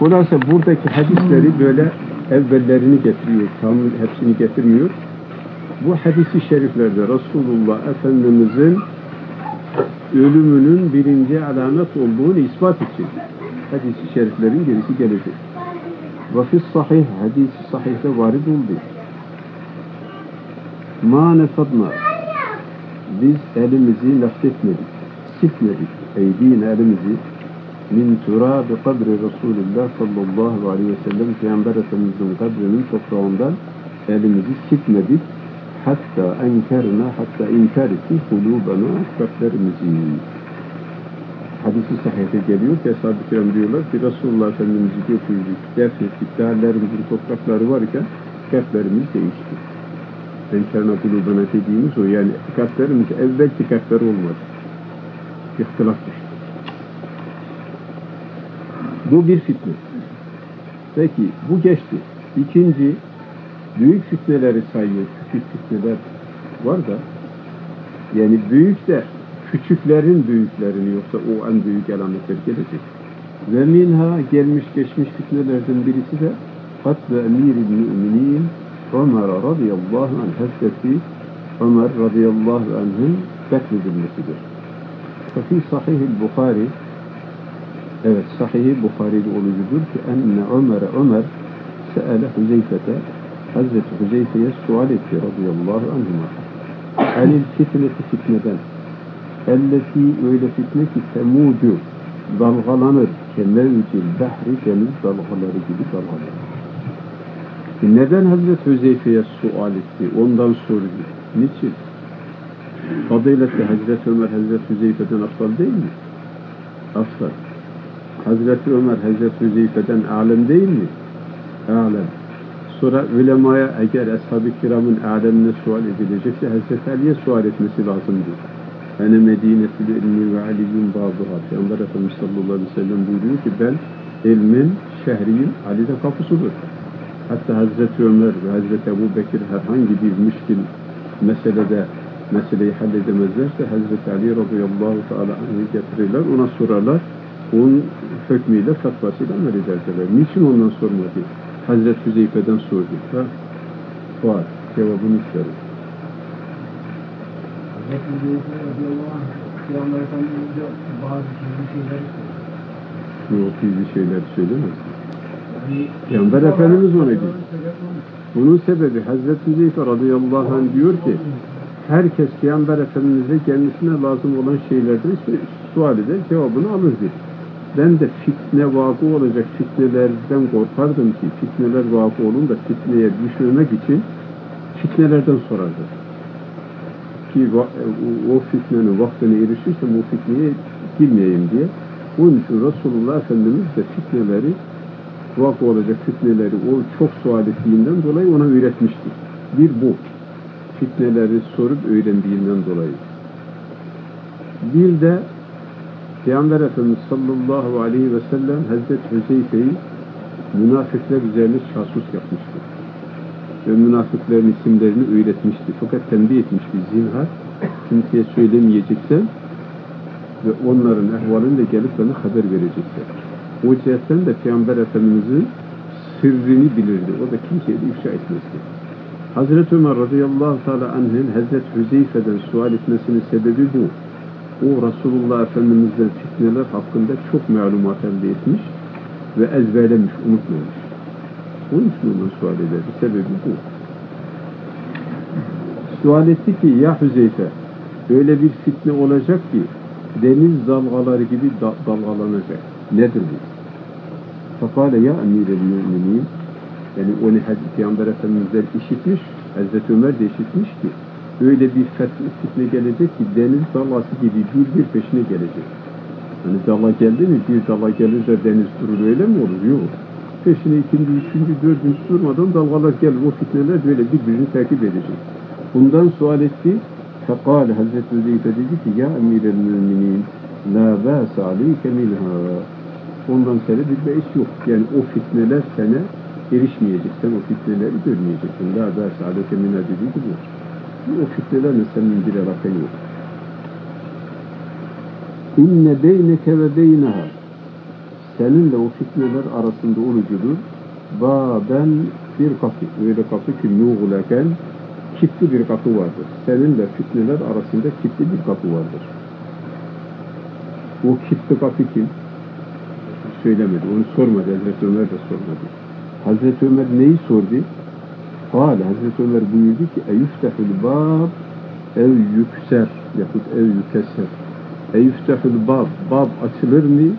Hulasa buradaki hadisleri böyle evvellerini getiriyor, tam hepsini getirmiyor. Bu hadisi şeriflerde Resulullah Efendimizin ölümünün birinci alamet olduğunu ispat için hadisi şeriflerin gerisi gelecek. Ve fis sahih, hadisi sahihte varid oldu. Ma nefadna biz elimizi lafzetmedik, silmedik. Eydin elimizi min turabi kadri Resulullah sallallahu aleyhi ve sellem Peygamber Efendimizin kabrinin toprağından elimizi silmedik. Hatta enkerna, hatta inkar etti kulubana, kalplerimizi. Hadisi sahihte geliyor ki ashab-ı kiram diyorlar ki Resulullah Efendimiz'i götürdük, defnettik, değerlerimizin toprakları varken kalplerimiz değişti. Enkerna kulubana dediğimiz o yani kalplerimiz evvelki kalpler olmadı. İhtilaf düştü. Bu bir fitne. Peki bu geçti. İkinci büyük fitneleri sayıyor. Küçük fitneler var da yani büyük de küçüklerin büyüklerini yoksa o en büyük alametler gelecek. Ve minha gelmiş geçmiş fitnelerden birisi de katlı emir-i müminin Ömer radıyallahu anh Hazreti Ömer radıyallahu anh'ın katledilmesidir. Fafi sahih-i Bukhari Evet, Sahih-i Bukhari'de olucudur ki enne Ömer Ömer se'ele Huzeyfete Hazreti Huzeyfe'ye sual etti radıyallahu anhuma. Anil fitneti fitneden. Elleti öyle fitne ki temucu dalgalanır kemevcil bahri deniz dalgaları gibi dalgalanır. Neden Hazreti Huzeyfe'ye sual etti? Ondan sordu. Niçin? Fadiletle Hazreti Ömer Hazreti Huzeyfe'den afdal değil mi? Afdal. Hazreti Ömer Hazreti Hüzeyfe'den alem değil mi? Alem. Sonra ulemaya eğer ashab-ı kiramın alemine sual edilecekse Hazreti Ali'ye sual etmesi lazımdı. Ene medinetil ilmi ve aliyyum bazıha. Peygamber Efendimiz sallallahu aleyhi ve sellem buyuruyor ki ben ilmin şehriyim, Ali de kapısıdır. Hatta Hazreti Ömer ve Hazreti Ebu Bekir herhangi bir müşkil meselede meseleyi halledemezlerse Hazreti Ali radıyallahu teala anh'ı getirirler, ona sorarlar onun hükmüyle, fetvasıyla amel ederdiler. Niçin ondan sormadı? Hazreti Hüzeyfe'den sordu. Ha? Var. Cevabını isterim. Hazreti Hüzeyfe radıyallahu anh Peygamber Efendimiz'e bazı gizli şeyler söyledi. Yok gizli şeyler söylemez. Yani Peygamber Efendimiz ona diyor. Bunun sebebi Hazreti Hüzeyfe radıyallahu anh diyor ki herkes Peygamber Efendimiz'e kendisine lazım olan şeylerden sual eder, cevabını alır diyor. Ben de fitne vakı olacak fitnelerden korkardım ki fitneler vakı olun da fitneye düşmemek için fitnelerden sorardım. Ki o, o fitnenin vaktine erişirsem o fitneye girmeyeyim diye. Onun için Resulullah Efendimiz de fitneleri vakı olacak fitneleri o çok sual ettiğinden dolayı ona öğretmiştir. Bir bu. Fitneleri sorup öğrendiğinden dolayı. Bir de Peygamber Efendimiz sallallahu aleyhi ve sellem Hazreti Hüzeyfe'yi münafıklar üzerine casus yapmıştı. Ve münafıkların isimlerini öğretmişti. Fakat tembih etmiş bir zinhar. Kimseye söylemeyeceksen ve onların ehvalini de gelip bana haber verecekler. O cihetten de Peygamber Efendimiz'in sırrını bilirdi. O da kimseye de ifşa etmezdi. Hazreti Ömer radıyallahu teala anh'ın Hazreti Hüzeyfe'den sual etmesinin sebebi bu o Resulullah Efendimiz'den fitneler hakkında çok malumat elde etmiş ve ezberlemiş, unutmamış. Onun için ondan sual ederdi. Sebebi bu. Sual etti ki ya Hüzeyfe öyle bir fitne olacak ki deniz dalgaları gibi da dalgalanacak. Nedir bu? Fakale ya müminin yani onu Hazreti Peygamber Efendimiz'den işitmiş, Hazreti Ömer de işitmiş ki öyle bir fitne gelecek ki deniz dalası gibi bir bir peşine gelecek. Hani dala geldi mi bir dala gelir de deniz durur öyle mi olur? Yok. Peşine ikinci, üçüncü, dördüncü durmadan dalgalar gelir. O fitneler böyle birbirini takip edecek. Bundan sual etti. Fekale Hazreti Hüzeyfe dedi ki ya emir-el müminin la bâse aleyke minha ondan sana bir beis yok. Yani o fitneler sana erişmeyecek. Sen o fitneleri görmeyeceksin. La bâse aleyke minha dediği gibi. O fitnelerle senin bir alakan yok. İnne beyneke ve beyneha seninle o fitneler arasında olucudur. Baben bir kapı. Öyle kapı ki yuğleken kilitli bir kapı vardır. Seninle fitneler arasında kilitli bir kapı vardır. O kilitli kapı kim? Söylemedi. Onu sormadı. Hazreti Ömer de sormadı. Hazreti Ömer neyi sordu? Kale Hazreti Ömer buyurdu ki Eyüftehül bab ev yükser yahut ev yükesser. Eyüftehül bab bab açılır mı?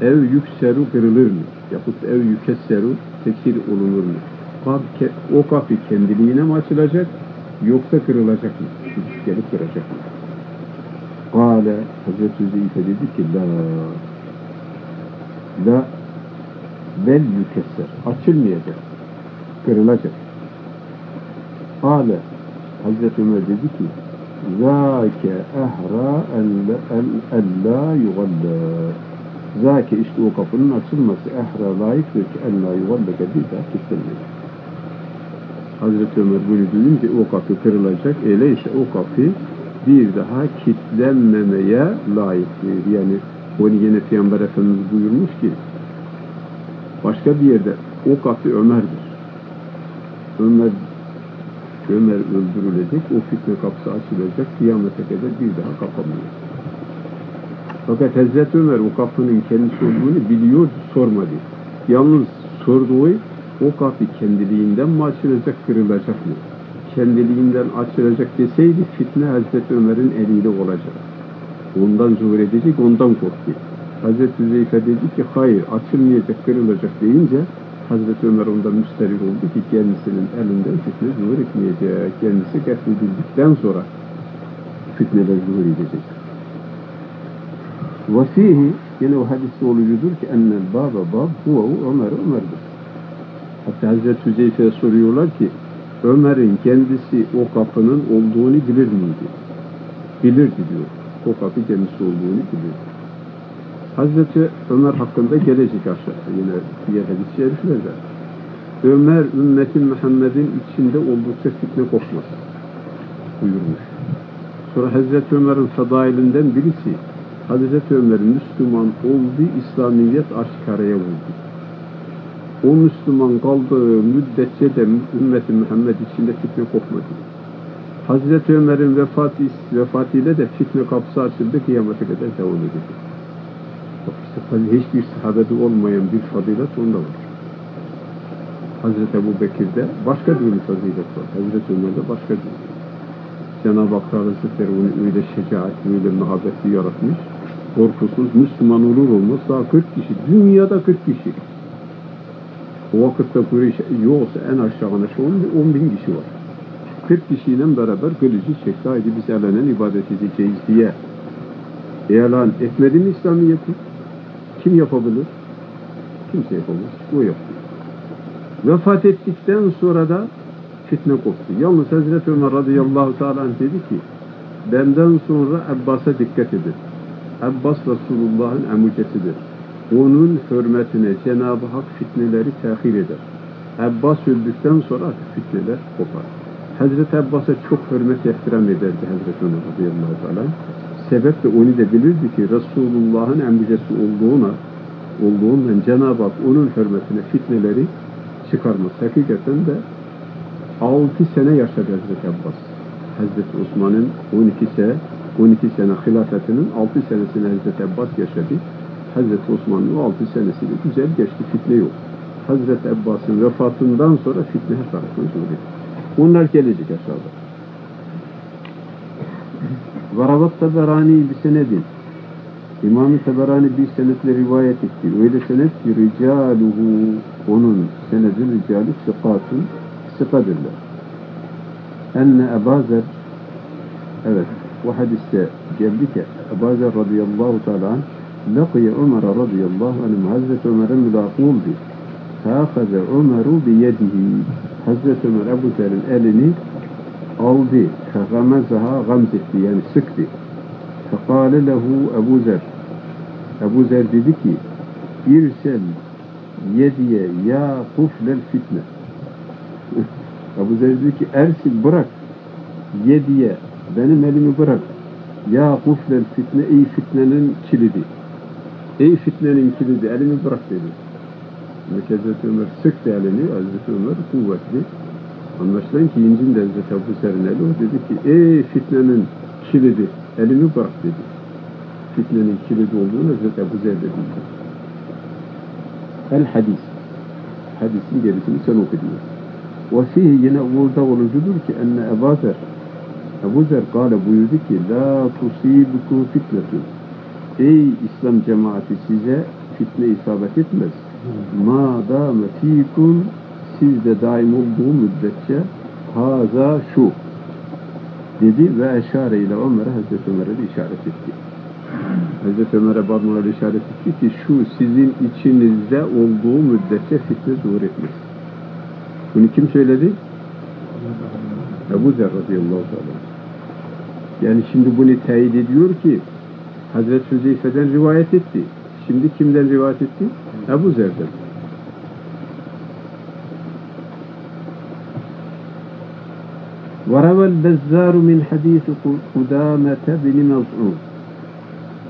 Ev yükseru kırılır mı? Yahut ev yükesseru tekir olunur mu? Bab o kapı kendiliğine mi açılacak yoksa kırılacak mı? Gelip kıracak mı? Kale Hazreti Zeyfe dedi ki la la bel yükesser açılmayacak kırılacak. Kale Hazreti Ömer dedi ki Zâke ehra ella yugalla Zâke işte o kapının açılması ehra layıktır ki ella yugallaka bir daha kilitlenmez. Hazreti Ömer bunu duyunca o kapı kırılacak. Öyleyse o kapı bir daha kilitlenmemeye layıktır. Yani onu yine Peygamber Efendimiz buyurmuş ki başka bir yerde o kapı Ömer'dir. Ömer Ömer öldürülecek, o fitne kapısı açılacak, kıyamete kadar bir daha kapanmıyor. Fakat Hazreti Ömer o kapının kendisi olduğunu biliyordu, sormadı. Yalnız sorduğu o kapı kendiliğinden mi açılacak, kırılacak mı? Kendiliğinden açılacak deseydi fitne Hazreti Ömer'in eliyle olacak. Ondan zuhur edecek, ondan korktu. Hazreti Zeyfe dedi ki hayır açılmayacak, kırılacak deyince Hazreti Ömer ondan müsterih oldu ki kendisinin elinden fitne zuhur etmeyecek. Kendisi katledildikten sonra fitneler zuhur edecek. Vasihi yine o hadiste olucudur ki ennel baba bab huve Ömer Ömer'dir. Hatta Hazreti Hüzeyfe'ye soruyorlar ki Ömer'in kendisi o kapının olduğunu bilir miydi? Bilirdi diyor. O kapı kendisi olduğunu bilirdi. Hazreti Ömer hakkında gelecek aşağı yine diğer hadis-i şeriflerde. Ömer ümmetin Muhammed'in içinde oldukça fitne kopmaz buyurmuş. Sonra Hazreti Ömer'in fadailinden birisi Hazreti Ömer Müslüman oldu, İslamiyet aşkaraya vurdu. O Müslüman kaldığı müddetçe de ümmeti Muhammed içinde fitne kopmadı. Hazreti Ömer'in vefatı, vefatıyla de fitne kapısı açıldı, kıyamete kadar devam edecek. Bak işte hiçbir sahabede olmayan bir fazilet onda var. Hazreti Ebu Bekir'de başka bir fazilet var. Hazreti Ömer'de başka bir. Cenab-ı Hak Hazretleri onu öyle şecaatli, öyle muhabbetli yaratmış. Korkusuz Müslüman olur olmaz daha 40 kişi. Dünyada 40 kişi. O vakitte Kureyş yoksa en aşağına şu 10 bin kişi var. 40 kişiyle beraber kılıcı çekti. Haydi biz elenen ibadet edeceğiz diye ilan etmedi mi İslamiyet'i? Kim yapabilir? Kimse yapamaz. O yaptı. Vefat ettikten sonra da fitne koptu. Yalnız Hazreti Ömer radıyallahu teala dedi ki benden sonra Abbas'a dikkat edin. Abbas Resulullah'ın emucesidir. Onun hürmetine Cenab-ı Hak fitneleri tehir eder. Abbas öldükten sonra fitneler kopar. Hazreti Abbas'a çok hürmet ihtiram ederdi Hazreti Ömer radıyallahu teala. Sebep de onu da bilirdi ki Resulullah'ın emricesi olduğuna olduğundan Cenab-ı Hak onun hürmetine fitneleri çıkarmaz. Hakikaten de 6 sene yaşadı Hazreti Abbas. Hazreti Osman'ın 12 sene 12 sene hilafetinin 6 senesini Hazreti Abbas yaşadı. Hazreti Osman'ın o 6 senesi de güzel geçti. Fitne yok. Hazreti Abbas'ın vefatından sonra fitne her zuhur Onlar gelecek aşağıda. Varavat Taberani bir senedin. İmam-ı Taberani bir senetle rivayet etti. Öyle senet ki ricaluhu onun senedin ricalu sıkatun sıkadırlar. Enne Ebazer evet bu hadiste geldi ki Ebazer radıyallahu teala anh laqiye Ömer radıyallahu anh Hazreti Ömer'e mülakı oldu. Fâkhaze Ömer'u biyedihi Hazreti Ömer Ebu Zer'in elini aldı. Fegamezaha gamz etti yani sıktı. Fekale lehu Ebu Zer. Ebu Zer dedi ki İrsel yediye ya kuflel fitne. Ebu Zer dedi ki Ersil bırak yediye benim elimi bırak. Ya kuflel fitne iyi fitnenin kilidi. Ey fitnenin kilidi elini bırak dedi. Hazreti Ömer sıktı elini. Hazreti Ömer kuvvetli. Anlaşılan ki incin de Hazreti Ebu Zer'in eli. O dedi ki ey fitnenin kilidi elini bırak dedi. Fitnenin kilidi olduğunu Ebu Zer dedi. El hadis. Hadisin gerisini sen oku diyor. Ve fihi yine burada olucudur ki enne Ebu Zer Ebu Zer kâle buyurdu ki La tusibuku fitnetun Ey İslam cemaati size fitne isabet etmez. Ma dâme fîkum sizde daim olduğu müddetçe haza şu dedi ve eşare ile Ömer'e Hazreti Ömer'e de işaret etti. Hazreti Ömer'e parmağıyla işaret etti ki şu sizin içinizde olduğu müddetçe fitne zuhur etmez. Bunu kim söyledi? Ebu Zer radıyallahu teala. Yani şimdi bunu teyit ediyor ki Hazreti Hüzeyfe'den rivayet etti. Şimdi kimden rivayet etti? Ebu Zer'den. وروى البزار من حديث قدامة بن مزعون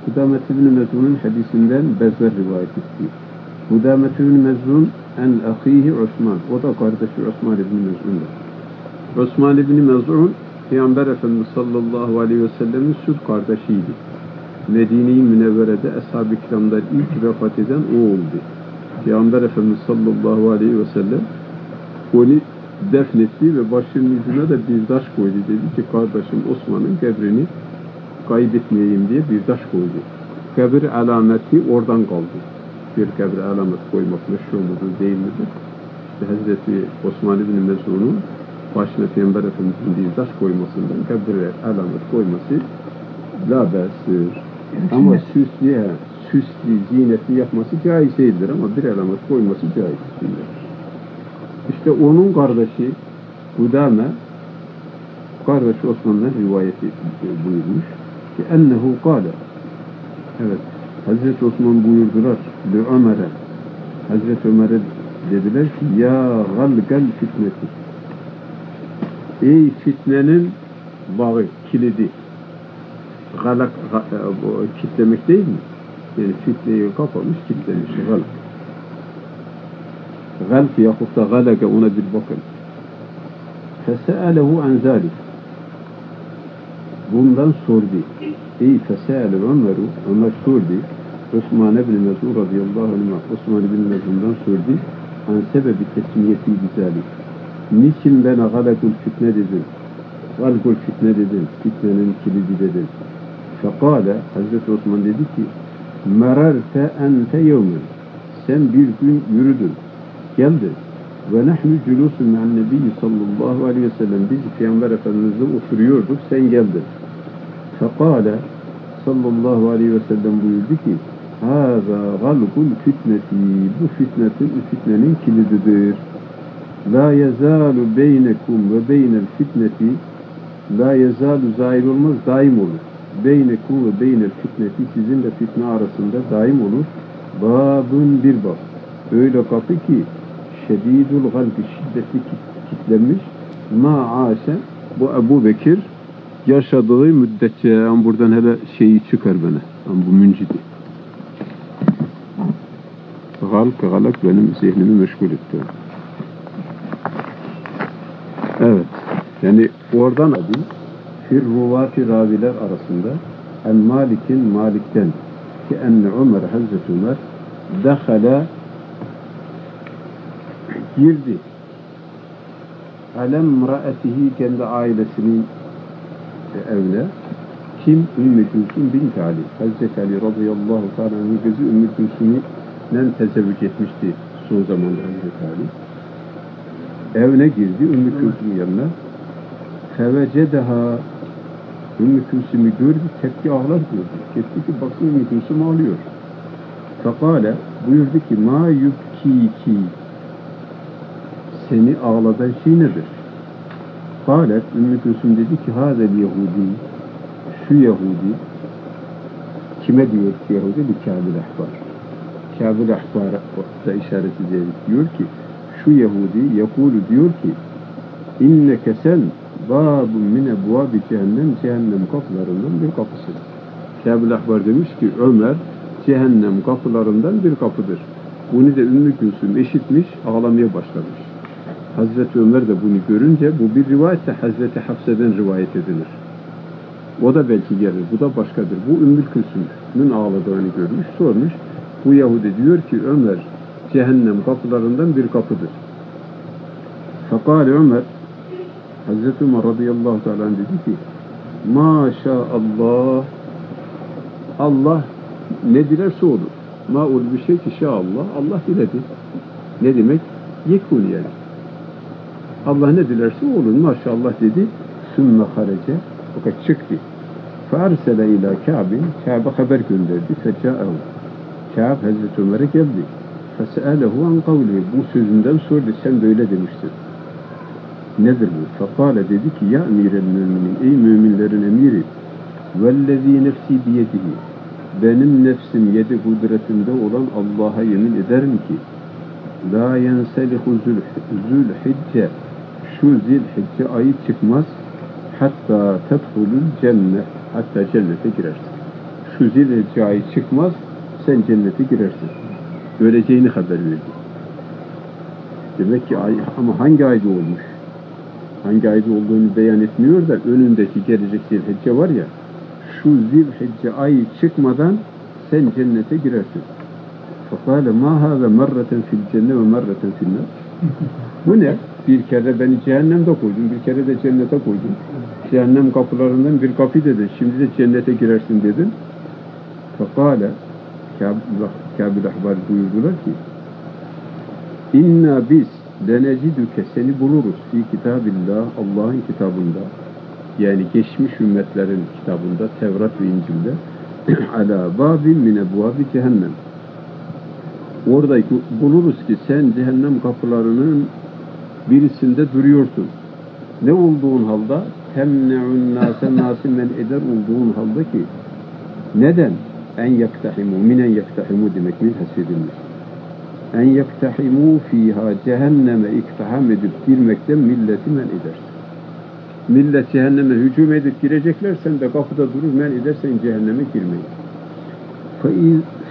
Kudamet bin Mezun'un hadisinden Bezzar rivayet etti. Kudamet bin Mezun en ahihi Osman. O da kardeşi Osman bin Mezun'dur. Osman bin Mezun Peygamber Efendimiz sallallahu aleyhi ve sellemin süt kardeşiydi. Medine-i Münevvere'de Ashab-ı Kiram'dan ilk vefat eden o oldu. Peygamber Efendimiz sallallahu aleyhi ve sellem onu defnetti ve başının ucuna da bir taş koydu. Dedi ki kardeşim Osman'ın kabrini kaybetmeyeyim diye bir taş koydu. Kabir alameti oradan kaldı. Bir kabir alamet koymak meşhur mudur değil midir? İşte Hazreti Osman bin Mesud'un başına Peygamber Efendimiz'in bir taş koymasından kabir alamet koyması la besir. Ama süslü, he, süslü, zinetli yapması caiz değildir ama bir alamet koyması caiz. İşte onun kardeşi Hudame kardeşi Osman'dan rivayet buyurmuş ki ennehu kâle. Evet Hazreti Osman buyurdular li Ömer'e. Hazreti Ömer'e dediler ki ya galgal fitneti ey fitnenin bağı kilidi. Galak ga, e, kitlemek değil mi? Yani fitneyi kapamış kitlemiş galak galk yahut da galaka ona bir bakın zalik bundan sordu. Ey fesâle Ömer'u, Ömer sordu. Osman ibn Mesud radıyallahu anh, Osman ibn Mesud'dan sordu. An sebebi tesmiyeti bizalik. Niçin bana galakul fitne dedin? Galakul fitne dedin. Fitnenin kilidi dedin. Fekale, Hazreti Osman dedi ki, merarte ente yevmen. Sen bir gün yürüdün, geldin. Ve nehnu me'an nebiyyi sallallahu aleyhi ve sellem. Biz Peygamber Efendimiz'le oturuyorduk, sen geldin. Fekale sallallahu aleyhi ve sellem buyurdu ki Hâzâ galgul fitneti Bu fitnetin, fitnenin kilididir. La yezalu beynekum ve beynel fitneti La yezalu zahir olmaz, daim olur. Beynekum ve beynel fitneti sizinle fitne arasında daim olur. Babın bir bab. Öyle kapı ki şedidul galbi şiddetli kitlenmiş ma aşe bu Ebu Bekir yaşadığı müddetçe yani buradan hele şeyi çıkar bana. Yani bu müncidi. Galk galak benim zihnimi meşgul etti. Evet. Yani oradan adı fir ruvati raviler arasında en Malik'in Malik'ten ki enne Ömer Hazreti Ömer dehale girdi. Alem raetihi kendi ailesinin evine kim? Ümmü Gülsüm bint Ali. Hazreti Ali radıyallahu ta'ala kızı Ümmü Gülsüm'den tezevvüc etmişti son zamanda Hazreti Ali. Evine girdi Ümmü Gülsüm yanına. Fevecedeha Ümmü Gülsüm'ü gördü, tepki ağlar gördü. Gitti ki baksın Ümmü Gülsüm ağlıyor. Fekale buyurdu ki ma yubkiki seni ağlatan şey nedir? Kalet Ümmü Gülsüm dedi ki Hazel Yahudi şu Yahudi kime diyor ki Yahudi? Bir Kâbil Ahbar. Kâbil Ahbar'a da işaret ederek diyor ki şu Yahudi yakulu diyor ki inneke sen babun min ebvabi cehennem cehennem kapılarından bir kapısı. Kâbil Ahbar demiş ki Ömer cehennem kapılarından bir kapıdır. Bunu da Ümmü Gülsüm eşitmiş, ağlamaya başlamış. Hazreti Ömer de bunu görünce, bu bir rivayetse Hazreti Hafse'den rivayet edilir. O da belki gelir, bu da başkadır. Bu Ümmü Gülsüm'ün ağladığını görmüş, sormuş. Bu Yahudi diyor ki Ömer, cehennem kapılarından bir kapıdır. Fakale Ömer, Hazreti Ömer radıyallahu teala dedi ki, Maşallah, Allah ne dilerse olur. Ma ul bir şey ki Allah, Allah diledi. Ne demek? Yekun yani. Allah ne dilerse olur. Maşallah dedi. Sümme harece. Fakat çıktı. Farsele ila Kâb'in. Kâb'e haber gönderdi. Fecâehu. Kâb Hazreti Ömer'e geldi. Fese'alehu an kavli. Bu sözünden sordu. Sen böyle demiştin. Nedir bu? Fekale dedi ki ya emirel müminin. Ey müminlerin emiri. Vellezî nefsi biyedihi. Benim nefsim yedi kudretinde olan Allah'a yemin ederim ki La yenselihu zülhicce Şu zilhicce ayı çıkmaz hatta tedhulul cennet hatta cennete girersin. Şu zilhicce ayı çıkmaz sen cennete girersin. Öleceğini haber verdi. Demek ki ay, ama hangi ayda olmuş? Hangi ayda olduğunu beyan etmiyor da önündeki gelecek zilhicce var ya şu zilhicce ayı çıkmadan sen cennete girersin. Ma hâze merreten fil cenne ve merreten fil nar. Bu ne? Bir kere beni cehennemde koydun, bir kere de cennete koydun. Cehennem kapılarından bir kapı dedin, şimdi de cennete girersin dedin. Fakale Kâb-ül Ahbar buyurdular ki İnna biz lenecidüke seni buluruz fi kitabillah Allah'ın kitabında yani geçmiş ümmetlerin kitabında Tevrat ve İncil'de ala babin min ebvabi cehennem orada buluruz ki sen cehennem kapılarının birisinde duruyorsun. Ne olduğun halde temne'un nase nasi men eder olduğun halde ki neden? En yaktahimu, minen yaktahimu demek min hasedilmiş. En yaktahimu fiha cehenneme iktiham edip girmekten milleti men edersin. Millet cehenneme hücum edip girecekler, sen de kapıda durur men edersen cehenneme girmeyin.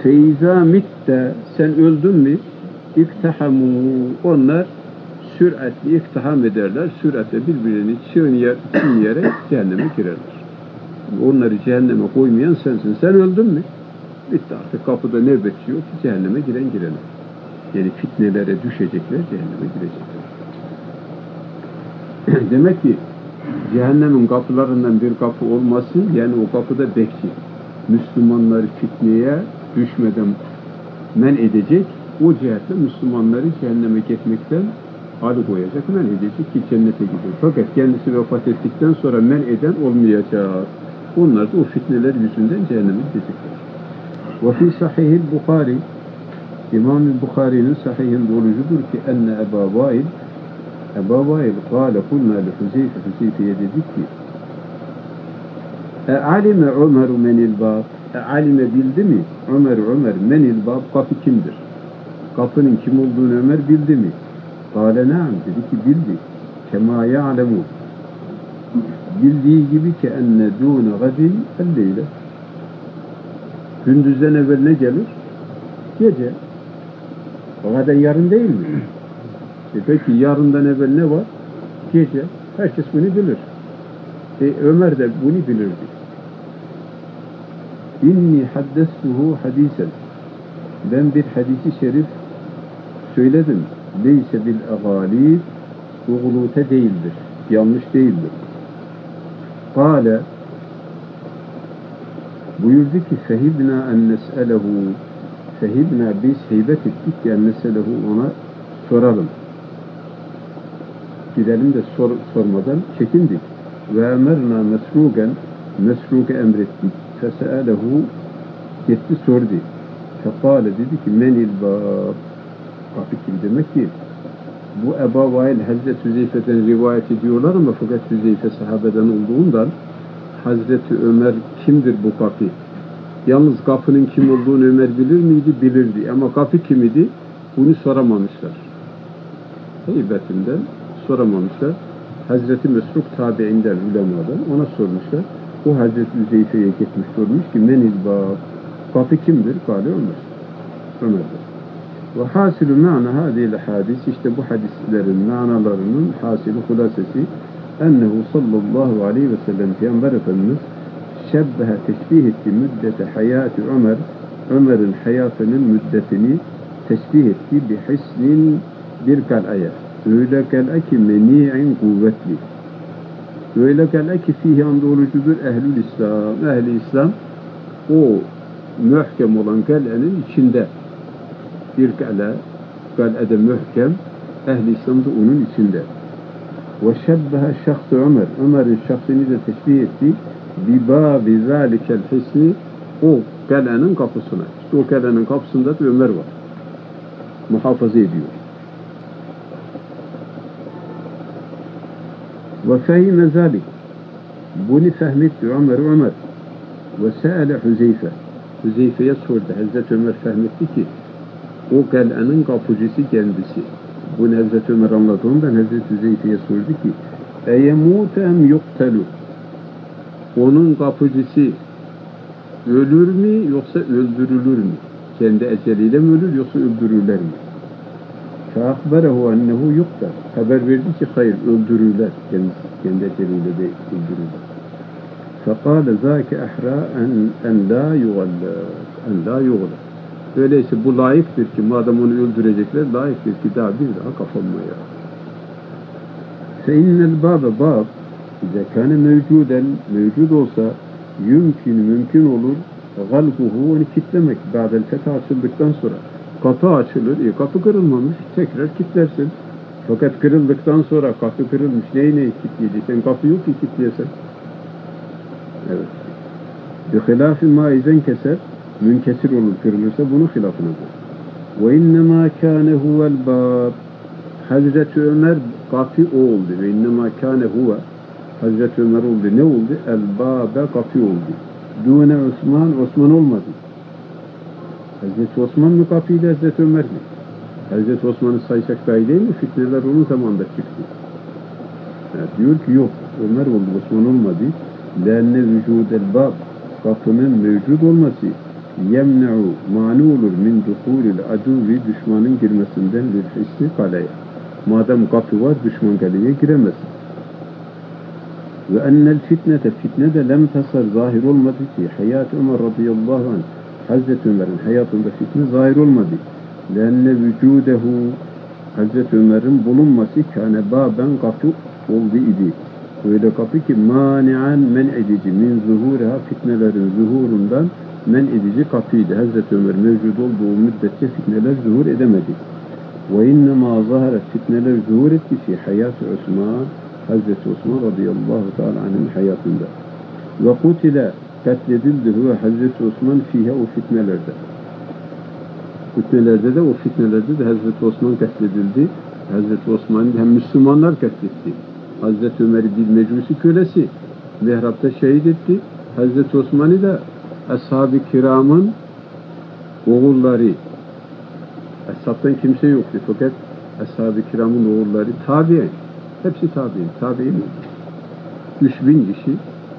Feiza mitte sen öldün mü iktihamu onlar süratli iktiham ederler. Süratle birbirini çiğneye, çiğneyerek cehenneme girerler. Onları cehenneme koymayan sensin. Sen öldün mü? Bitti artık kapıda nöbetçi yok ki cehenneme giren girene. Yani fitnelere düşecekler, cehenneme girecekler. Demek ki cehennemin kapılarından bir kapı olması yani o kapıda bekçi. Müslümanları fitneye düşmeden men edecek, o cihetle Müslümanları cehenneme gitmekten alıkoyacak, men edecek ki cennete gidiyor. Fakat kendisi vefat ettikten sonra men eden olmayacak. Onlar da o fitneler yüzünden cehenneme gidecekler. Ve fi sahihil Bukhari İmam-ı Bukhari'nin sahihinde olucudur ki enne Ebu Vail Ebu Vail kâle kulna li Huzeyfe Huzeyfe'ye dedik ki E alime Ömer'u menil bab e bildi mi Ömer Ömer menil bab kapı kimdir? Kapının kim olduğunu Ömer bildi mi? Kâle naam dedi ki bildi. Kema ya'lemu bildiği gibi ki enne dûne gadin elleyle gündüzden evvel ne gelir? Gece. Kadar yarın değil mi? E peki yarından evvel ne var? Gece. Herkes bunu bilir. E Ömer de bunu bilirdi. İnni haddestuhu hadisen. Ben bir hadisi şerif söyledim. Leyse bil agali uğulute değildir. Yanlış değildir. Kale buyurdu ki fehibna en nes'elehu fehibna biz heybet ettik ki en nes'elehu ona soralım. Gidelim de sor, sormadan çekindik. Ve emerna mesrugen mesruge emrettik. Fese'elehu gitti sordu. Fekale dedi ki menil bab kapı kim demek ki bu Eba Vail Hazreti Hüzeyfe'den rivayet ediyorlar ama fakat Hüzeyfe sahabeden olduğundan Hazreti Ömer kimdir bu kapı? Yalnız kapının kim olduğunu Ömer bilir miydi? Bilirdi. Ama kapı kim idi? Bunu soramamışlar. Heybetinden soramamışlar. Hazreti Mesruk tabiinden, ulemadan ona sormuşlar. O Hazreti Hüzeyfe'ye gitmiş sormuş ki menil bab Kapı kimdir? Kale Ömer. Ömer'dir. Ve hasilu ma'na hadil hadis işte bu hadislerin manalarının hasili hulasesi ennehu sallallahu aleyhi ve sellem Peygamber Efendimiz şebbehe teşbih etti müddete hayatı Ömer Ömer'in hayatının müddetini teşbih etti bi hisnin bir kal'aya öyle kal'a ki meni'in kuvvetli. Öyle kal'a ki fihi andolucudur ehlül İslam ehli İslam o mühkem olan kal'enin içinde bir kale, kalede mühkem, ehli İslam'da onun içinde. Ve şebbehe şahsı Ömer, Ömer'in şahsını da teşbih etti. Bibabi zâlikel hisni, o kalenin kapısına. İşte o kalenin kapısında da Ömer var. Muhafaza ediyor. Ve fehime zâlik. Bunu fehmetti Ömer Ömer. Ve se'ele Hüzeyfe. Hüzeyfe'ye sordu. Hazreti Ömer fehmetti ki o kal'anın kapıcısı kendisi. Bunu Hazreti Ömer anlattığından Hazreti Hüzeyfe'ye sordu ki Eyemûte em yuktelu Onun kapıcısı ölür mü yoksa öldürülür mü? Kendi eceliyle mi ölür yoksa öldürürler mi? فَاَخْبَرَهُ ennehu yuktar. Haber verdi ki hayır öldürürler. Kendi, kendi eceliyle de öldürürler. فَقَالَ ذَاكَ اَحْرَى اَنْ, اَنْ لَا يُغَلَّ اَنْ لَا يُغَلَّ Öyleyse bu layıktır ki madem onu öldürecekler layıktır ki daha bir daha kapanma ya. Fe innel babe bab zekâne mevcuden mevcud olsa yümkün mümkün olur galguhu onu kitlemek ba'del fetha açıldıktan sonra. Katı açılır e, kapı kırılmamış tekrar kitlersin. Fakat kırıldıktan sonra kapı kırılmış neyi neyi kitleyeceksin kapı yok ki kitleyesen. Evet. Bi hilâfi maizen keser münkesir olur kırılırsa bunun hilafınadır ve innemâ kâne huvel bab Hazreti Ömer kapı o oldu ve innemâ kâne huve Hazreti Ömer oldu. Ne oldu? El kapı oldu. Dûne Osman, Osman olmadı. Hazreti Osman mı kapıydı, Hazreti Ömer mi? Hazreti Osman'ı saysak dahi değil mi? Fitneler onun zamanında çıktı. Yani diyor ki yok, Ömer oldu, Osman olmadı. Lenne vücudel bab, kapının mevcut olması yemne'u mani olur min duhulil aduvi düşmanın girmesinden bir hissi kaleye. Madem kapı var, düşman kaleye giremez. Ve ennel fitnete fitne de lem tasar zahir olmadı ki hayat Ömer radıyallahu anh Hazreti Ömer'in hayatında fitne zahir olmadı. Lenne vücudehu Hazreti Ömer'in bulunması kâne baben kapı oldu idi. Öyle kapı ki mani'an men edici min zuhuriha fitnelerin zuhurundan men edici kapıydı. Hazreti Ömer mevcut olduğu müddetçe fitneler zuhur edemedi. Ve innemâ zaharet fitneler zuhur etti fi hayatı Osman Hazreti Osman radıyallahu teala anh'ın hayatında. Ve kutile katledildi huve Hazreti Osman fihe o fitnelerde. Fitnelerde de o fitnelerde de Hazreti Osman katledildi. Hazreti Osman'ı hem Müslümanlar katletti. Hazreti Ömer'i bir mecusi kölesi mihrapta şehit etti. Hazreti Osman'ı da ashab-ı kiramın oğulları Eshab'tan kimse yoktu fakat ashab-ı kiramın oğulları tabi'in Hepsi tabi'in. Tabi'in 3000 kişi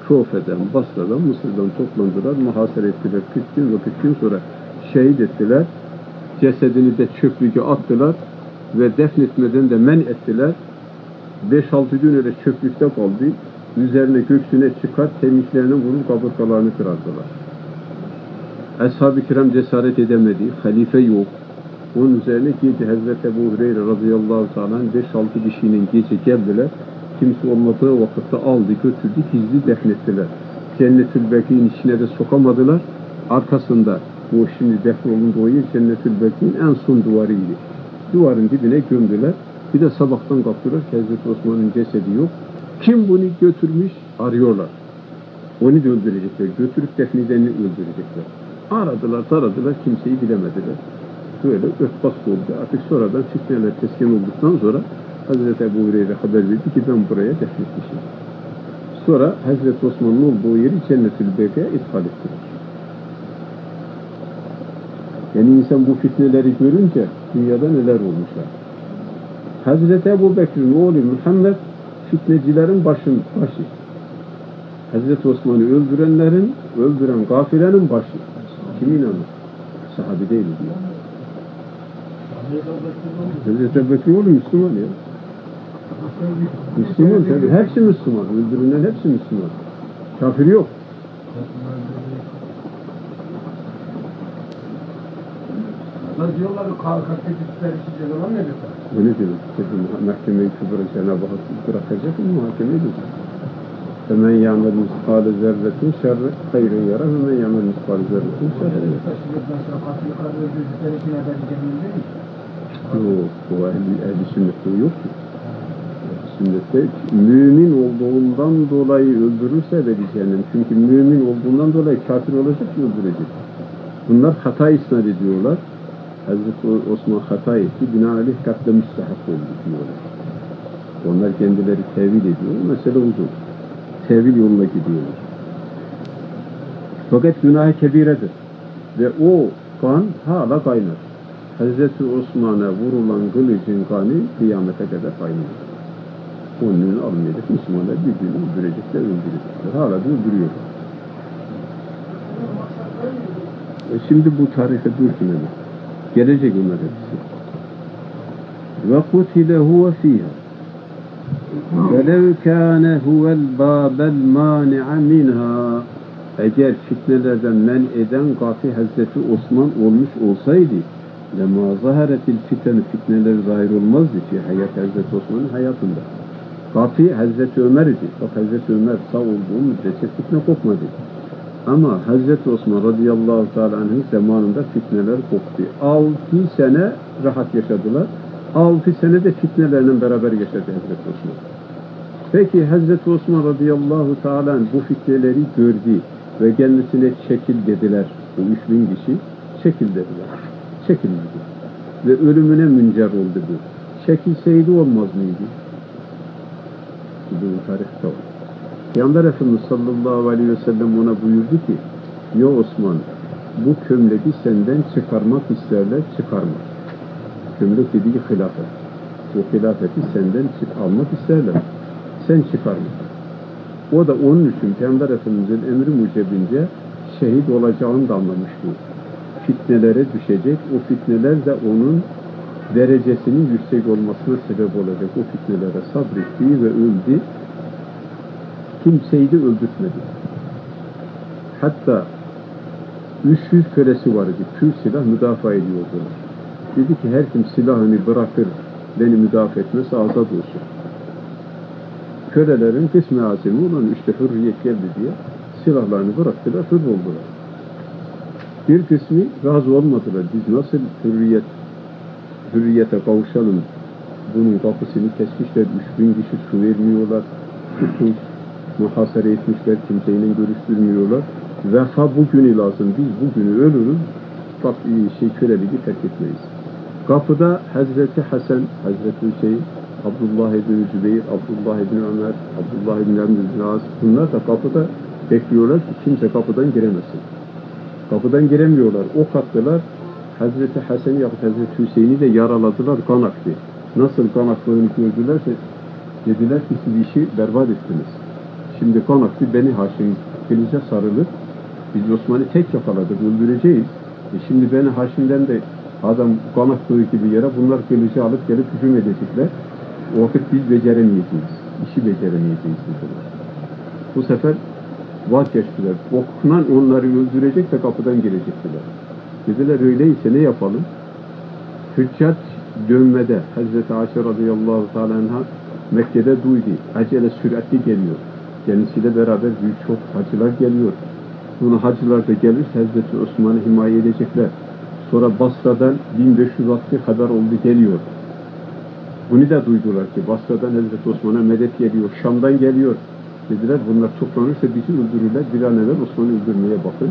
Kufe'den, Basra'dan, Mısır'dan toplandılar. Muhasere ettiler. 40 gün ve 40 gün sonra şehit ettiler. Cesedini de çöplüğe attılar ve defnetmeden de men ettiler. 5-6 gün öyle çöplükte kaldı. Üzerine göksüne çıkar, kemiklerini vurur, kaburgalarını kırardılar. Ashab-ı kiram cesaret edemedi. Halife yok. Onun üzerine gece Hazreti Ebu Hureyre radıyallahu teala 5-6 kişinin gece geldiler. Kimse olmadığı vakitte aldı, götürdü, gizli defnettiler. Cennetül Bekir'in içine de sokamadılar. Arkasında bu şimdi defnolunduğu yer Cennetül Bekir'in en son duvarıydı. Duvarın dibine gömdüler. Bir de sabahtan kalktılar ki Hazreti Osman'ın cesedi yok. Kim bunu götürmüş? Arıyorlar. Onu da öldürecekler. Götürüp defnedeni öldürecekler. Aradılar, taradılar, kimseyi bilemediler böyle örtbas oldu. Artık sonradan fitneler teskin olduktan sonra Hazreti Ebu Hureyre haber verdi ki ben buraya defnetmişim. Sonra Hazreti Osman'ın olduğu yeri Cennetül Beka'ya ithal ettiler. Yani insan bu fitneleri görünce dünyada neler olmuşlar. Hazreti Ebu Bekir'in oğlu Muhammed fitnecilerin başın, başı. Hazreti Osman'ı öldürenlerin, öldüren gafilenin başı. Kim inanır? Sahabi değil diyor. Hazreti Ebu Bekir oğlu Müslüman ya. Müslüman tabii. Hepsi Müslüman. Öldürülen hepsi Müslüman. Kafir yok. Diyorlar katleticiler işi zaman ne dedi? Öyle diyor. Dedi, Mahkeme-i Kübra Cenab-ı Hak bırakacak mı? Muhakeme edecek. Miskalı zerretin şerri yara. Taşıyorduktan sonra katılıklar öldürdükleri için ebedi değil mi? Yok. Bu ehli, ehli sünnette yok ki. Sünnette mümin olduğundan dolayı öldürürse ebedi cehennem. Çünkü mümin olduğundan dolayı kafir olacak ki öldürecek. Bunlar hata isnat ediyorlar. Hazreti Osman hata etti. Binaenaleyh katle müstehak oldu diyorlar. Onlar kendileri tevil ediyor. Mesele uzun. Tevil yoluna gidiyorlar. Fakat günah kebiredir. Ve o kan hala kaynar. Hazreti Osman'a vurulan kılıcın kanı kıyamete kadar kaynar. Onun almayacak. Müslümanlar birbirini öldürecekler, öldürecekler. Hala da öldürüyorlar. E şimdi bu tarihe düşünelim. Gelecek onlar hepsi. Ve kutile huve fiha. Velev kâne huvel bâbel mâni'a minha. Eğer fitnelerden men eden Gafi Hazreti Osman olmuş olsaydı, lema zaharetil fiten fitneler zahir olmazdı ki hayat Hazreti Osman'ın hayatında. Gafi Hazreti Ömer idi. Bak Hazreti Ömer sağ olduğu müddetçe fitne kopmadı. Ama Hazreti Osman radıyallahu teala zamanında fitneler koptu. 6 sene rahat yaşadılar. Altı sene de fitnelerle beraber yaşadı Hazreti Osman. Peki Hazreti Osman radıyallahu teala bu fitneleri gördü ve kendisine çekil dediler. Bu üç bin kişi çekil dediler. Çekilmedi. Ve ölümüne müncer oldu bu. Çekilseydi olmaz mıydı? Bu tarihte var. Peygamber Efendimiz sallallahu aleyhi ve sellem ona buyurdu ki Ya Osman bu kömleki senden çıkarmak isterler çıkarma. Kömlek dediği hilafet. O hilafeti senden almak isterler. Sen çıkarma. O da onun için Peygamber Efendimiz'in emri mucibince şehit olacağını da anlamıştı. Fitnelere düşecek. O fitneler de onun derecesinin yüksek olmasına sebep olacak. O fitnelere sabretti ve öldü kimseyi de öldürtmedi. Hatta 300 kölesi vardı. Tüm silah müdafaa ediyordular. Dedi ki her kim silahını bırakır beni müdafaa etmezse azat olsun. Kölelerin kısmı azimi olan işte hürriyet geldi diye silahlarını bıraktılar, hür oldular. Bir kısmı razı olmadılar. Biz nasıl hürriyet hürriyete kavuşalım bunun kapısını kesmişler. 3000 kişi su vermiyorlar. Tutmuş muhasere etmişler, kimseyle görüştürmüyorlar. Vefa bugünü lazım. Biz bugünü ölürüz. Bak şey köleliği terk etmeyiz. Kapıda Hazreti Hasan, Hazreti Hüseyin, Abdullah ibn Zübeyir, Abdullah ibn Ömer, Abdullah ibn Emr bunlar da kapıda bekliyorlar ki kimse kapıdan giremesin. Kapıdan giremiyorlar. Ok attılar. Hazreti Hasan'ı yapıp Hazreti Hüseyin'i de yaraladılar, kan aktı. Nasıl kan aktığını gördülerse dediler ki siz işi berbat ettiniz. Şimdi kan aktı, beni Haşim kılıca sarılır. Biz Osman'ı tek yakaladık, öldüreceğiz. E şimdi beni Haşim'den de adam kan aktığı gibi yere bunlar kılıcı alıp gelip hücum edecekler. O vakit biz beceremeyeceğiz. İşi beceremeyeceğiz dediler. Bu sefer vazgeçtiler. Okunan onları öldürecek de kapıdan girecektiler. Dediler öyleyse ne yapalım? Hüccat dönmede Hazreti Ayşe radıyallahu teala Mekke'de duydu. Acele süratli geliyor. Kendisiyle beraber büyük çok hacılar geliyor. Bunu hacılar da gelir Hazreti Osman'ı himaye edecekler. Sonra Basra'dan 1500 atlı kadar oldu geliyor. Bunu da duydular ki Basra'dan Hazreti Osman'a medet geliyor. Şam'dan geliyor. Dediler bunlar toplanırsa bizi öldürürler. Bir an evvel Osman'ı öldürmeye bakın.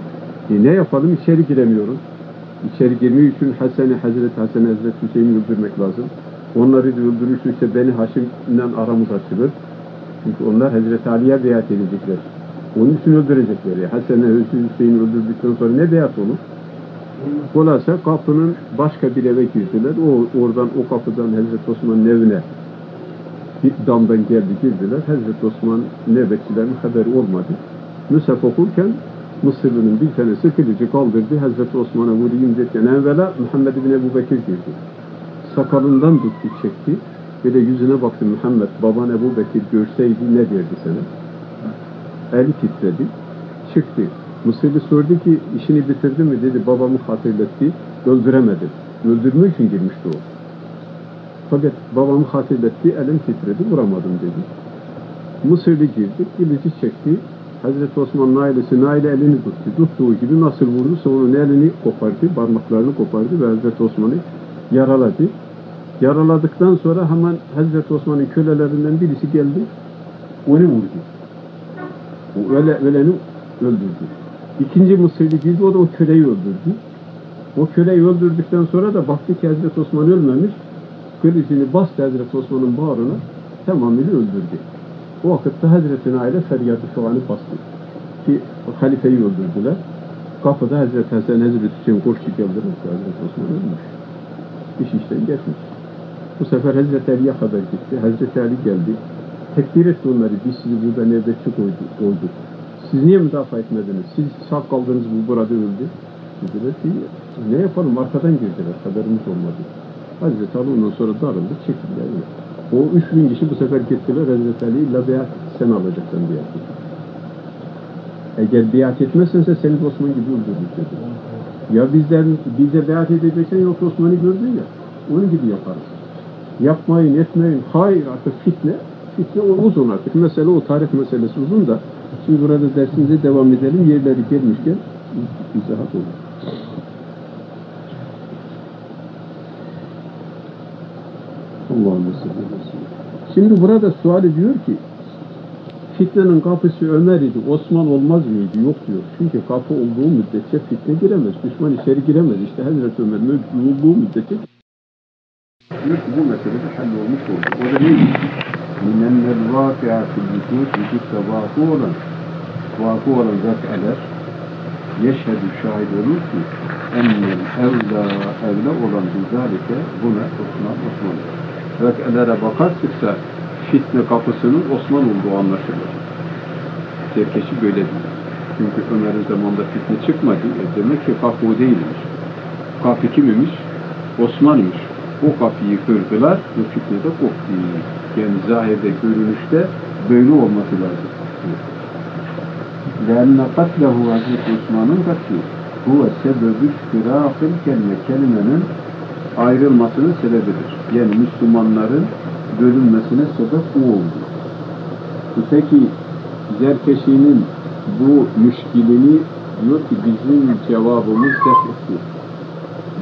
E ne yapalım? İçeri giremiyoruz. İçeri girmek için Hasan'ı, Hazreti Hasan, Hazreti Hüseyin'i öldürmek lazım. Onları da öldürürse Beni Haşim'le aramız açılır. Çünkü onlar Hazreti Ali'ye beyat edecekler. Onun için öldürecekler. Ya. Hasan'ı, Hüseyin'i öldürdükten sonra ne beyat olur? Dolayısıyla kapının başka bir eve girdiler. O oradan o kapıdan Hazreti Osman'ın evine bir damdan geldi girdiler. Hazreti Osman nöbetçilerin haberi olmadı. Müsaf okurken Mısırlı'nın bir tanesi kılıcı kaldırdı. Hazreti Osman'a vurayım derken evvela Muhammed bin Ebu Bekir girdi. Sakalından tuttu çekti. Böyle yüzüne baktı Muhammed baban Ebu Bekir görseydi ne derdi sana? Eli titredi. Çıktı. Mısırlı sordu ki işini bitirdi mi dedi babamı hatırlattı. Öldüremedim. Öldürmek için girmişti o. Fakat babamı hatırlattı elim titredi vuramadım dedi. Mısırlı girdi. Kılıcı çekti. Hazreti Osman Nail'esi Nail elini tuttu. Tuttuğu gibi nasıl vurdu onun elini kopardı. Parmaklarını kopardı ve Hazreti Osman'ı yaraladı. Yaraladıktan sonra hemen Hazreti Osman'ın kölelerinden birisi geldi. Onu vurdu. Öle, öleni öldürdü. İkinci Mısırlı girdi, o da o köleyi öldürdü. O köleyi öldürdükten sonra da baktı ki Hazreti Osman ölmemiş. Kılıcını bastı Hazreti Osman'ın bağrına, tamamıyla öldürdü. O vakitte Hazreti Nail'e feryadı şovanı bastı. Ki halifeyi öldürdüler. Kapıda Hazreti Hasan Hazreti Hüseyin koştu geldiler. Hazreti Osman ölmüş. İş işten geçmiş. Bu sefer Hazreti Ali'ye kadar gitti. Hazreti Ali geldi. Tekbir etti onları. Biz sizi burada nöbetçi koyduk. Siz niye müdafaa etmediniz? Siz sağ kaldınız bu burada öldü. Dediler ki ne yapalım arkadan girdiler. Haberimiz olmadı. Hazreti Ali ondan sonra darıldı. Çekildiler. O üç bin kişi bu sefer gittiler Hazreti Ali illa biat sen alacaksın biat. Eğer biat etmezsense seni de Osman gibi öldürürüz dedi. Ya bizden bize biat edeceksen yok Osman'ı gördün ya. Onun gibi yaparız. Yapmayın etmeyin. Hayır artık fitne. Fitne o uzun artık. Mesele o tarih meselesi uzun da. Şimdi burada dersimize devam edelim. Yerleri gelmişken izahat olur. Allah'ım Şimdi burada sual ediyor ki fitnenin kapısı Ömer idi, Osman olmaz mıydı? Yok diyor. Çünkü kapı olduğu müddetçe fitne giremez. Düşman içeri giremez. İşte Hazreti Ömer olduğu müddetçe diyor ki bu mesele de hallolmuş oldu. O da neydi? Minennel vâfiâfil vücud vücutta vakı olan vakı olan zak'eler yeşhedü şahit olur ki ennel evla evla olan bizalike buna Osman Osman. Zak'elere bakarsak fitne kapısının Osman olduğu anlaşılır. Terkeşi böyle değil. Çünkü Ömer'in zamanında fitne çıkmadı. E demek ki kapı değilmiş. Kapı kimmiş? Osman'mış. O kapıyı kırdılar, bu fitne de koptu Yani zahirde, görünüşte böyle olması lazım. لأن قتله Hazreti Osman'ın katli huve sebebü firâfil kelime kelimenin ayrılmasının sebebidir. Yani Müslümanların bölünmesine sebep bu oldu. Peki Zerkeşi'nin bu müşkilini diyor ki bizim cevabımız def'tir.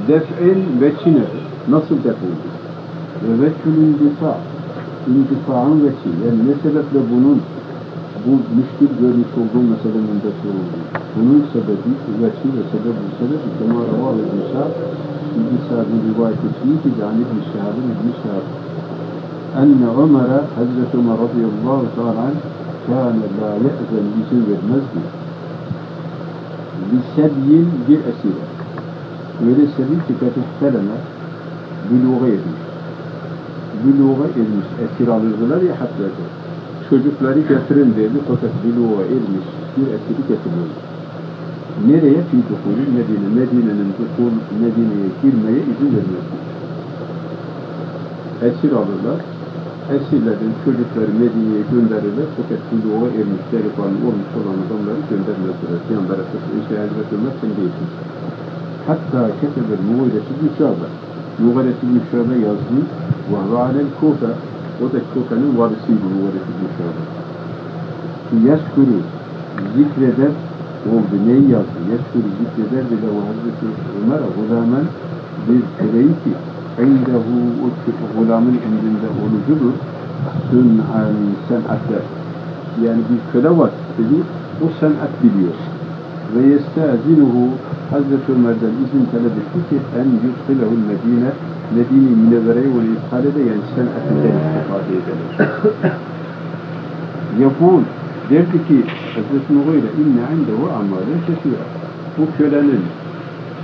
Def'in veçi nedir? Nasıl def oldu? Ve veçhül indifa. İntifa'ın veçi. Yani ne sebeple bunun bu müşkil görmüş olduğu meselenin defi oldu? Bunun sebebi, veçi ve sebebi, sebebi kema rava ve İsa İbn Sa'd'ın rivayet ettiği ki Cani İbn Şahab'ın İbn Şahab Ömer'e Hazreti Ömer radıyallahu teala anh kâne la ye'zen izin vermezdi. Lisebyin bir esire. Öyle sebil ki fetihteleme büluğa ermiş. Esir alırdılar ya hatlerde. Çocukları getirin dedi fakat büluğa ermiş. Bir esiri getiriyor. Nereye? Fi dukulü Medine. Medine'nin dukul Medine'ye girmeye izin vermezdi. Esir alırlar. Esirlerin çocukları Medine'ye gönderirler. Fakat büluğa ermiş delikanlı olmuş olan adamları göndermezler. Peygamber Efendimiz işte Hazreti Ömer sen değilsin. Hatta ketebel Muğireti Müşabe. Muğireti Müşabe yazdı. Ve alel Kufa. O da Kufa'nın varisiydi Muğireti Müşabe. Yeskuru zikreder oldu. Neyi yazdı? Yeskuru zikreder bir de o Hazreti Ömer gulamen bir köleyi ki indehu o gulamın emrinde olucudur. Sün'an sen'atler. Yani bir köle var dedi. O sen'at biliyor. Ve yestezinuhu Hazreti Ömer'den izin talep etti ki en yudhilehul Medine Medine-i Münevvere'ye onu ithal ede yani sen'atinden istifade edilir. Yakul derdi ki Hazreti Nuhayla inne indehu amalen kesira. Bu kölenin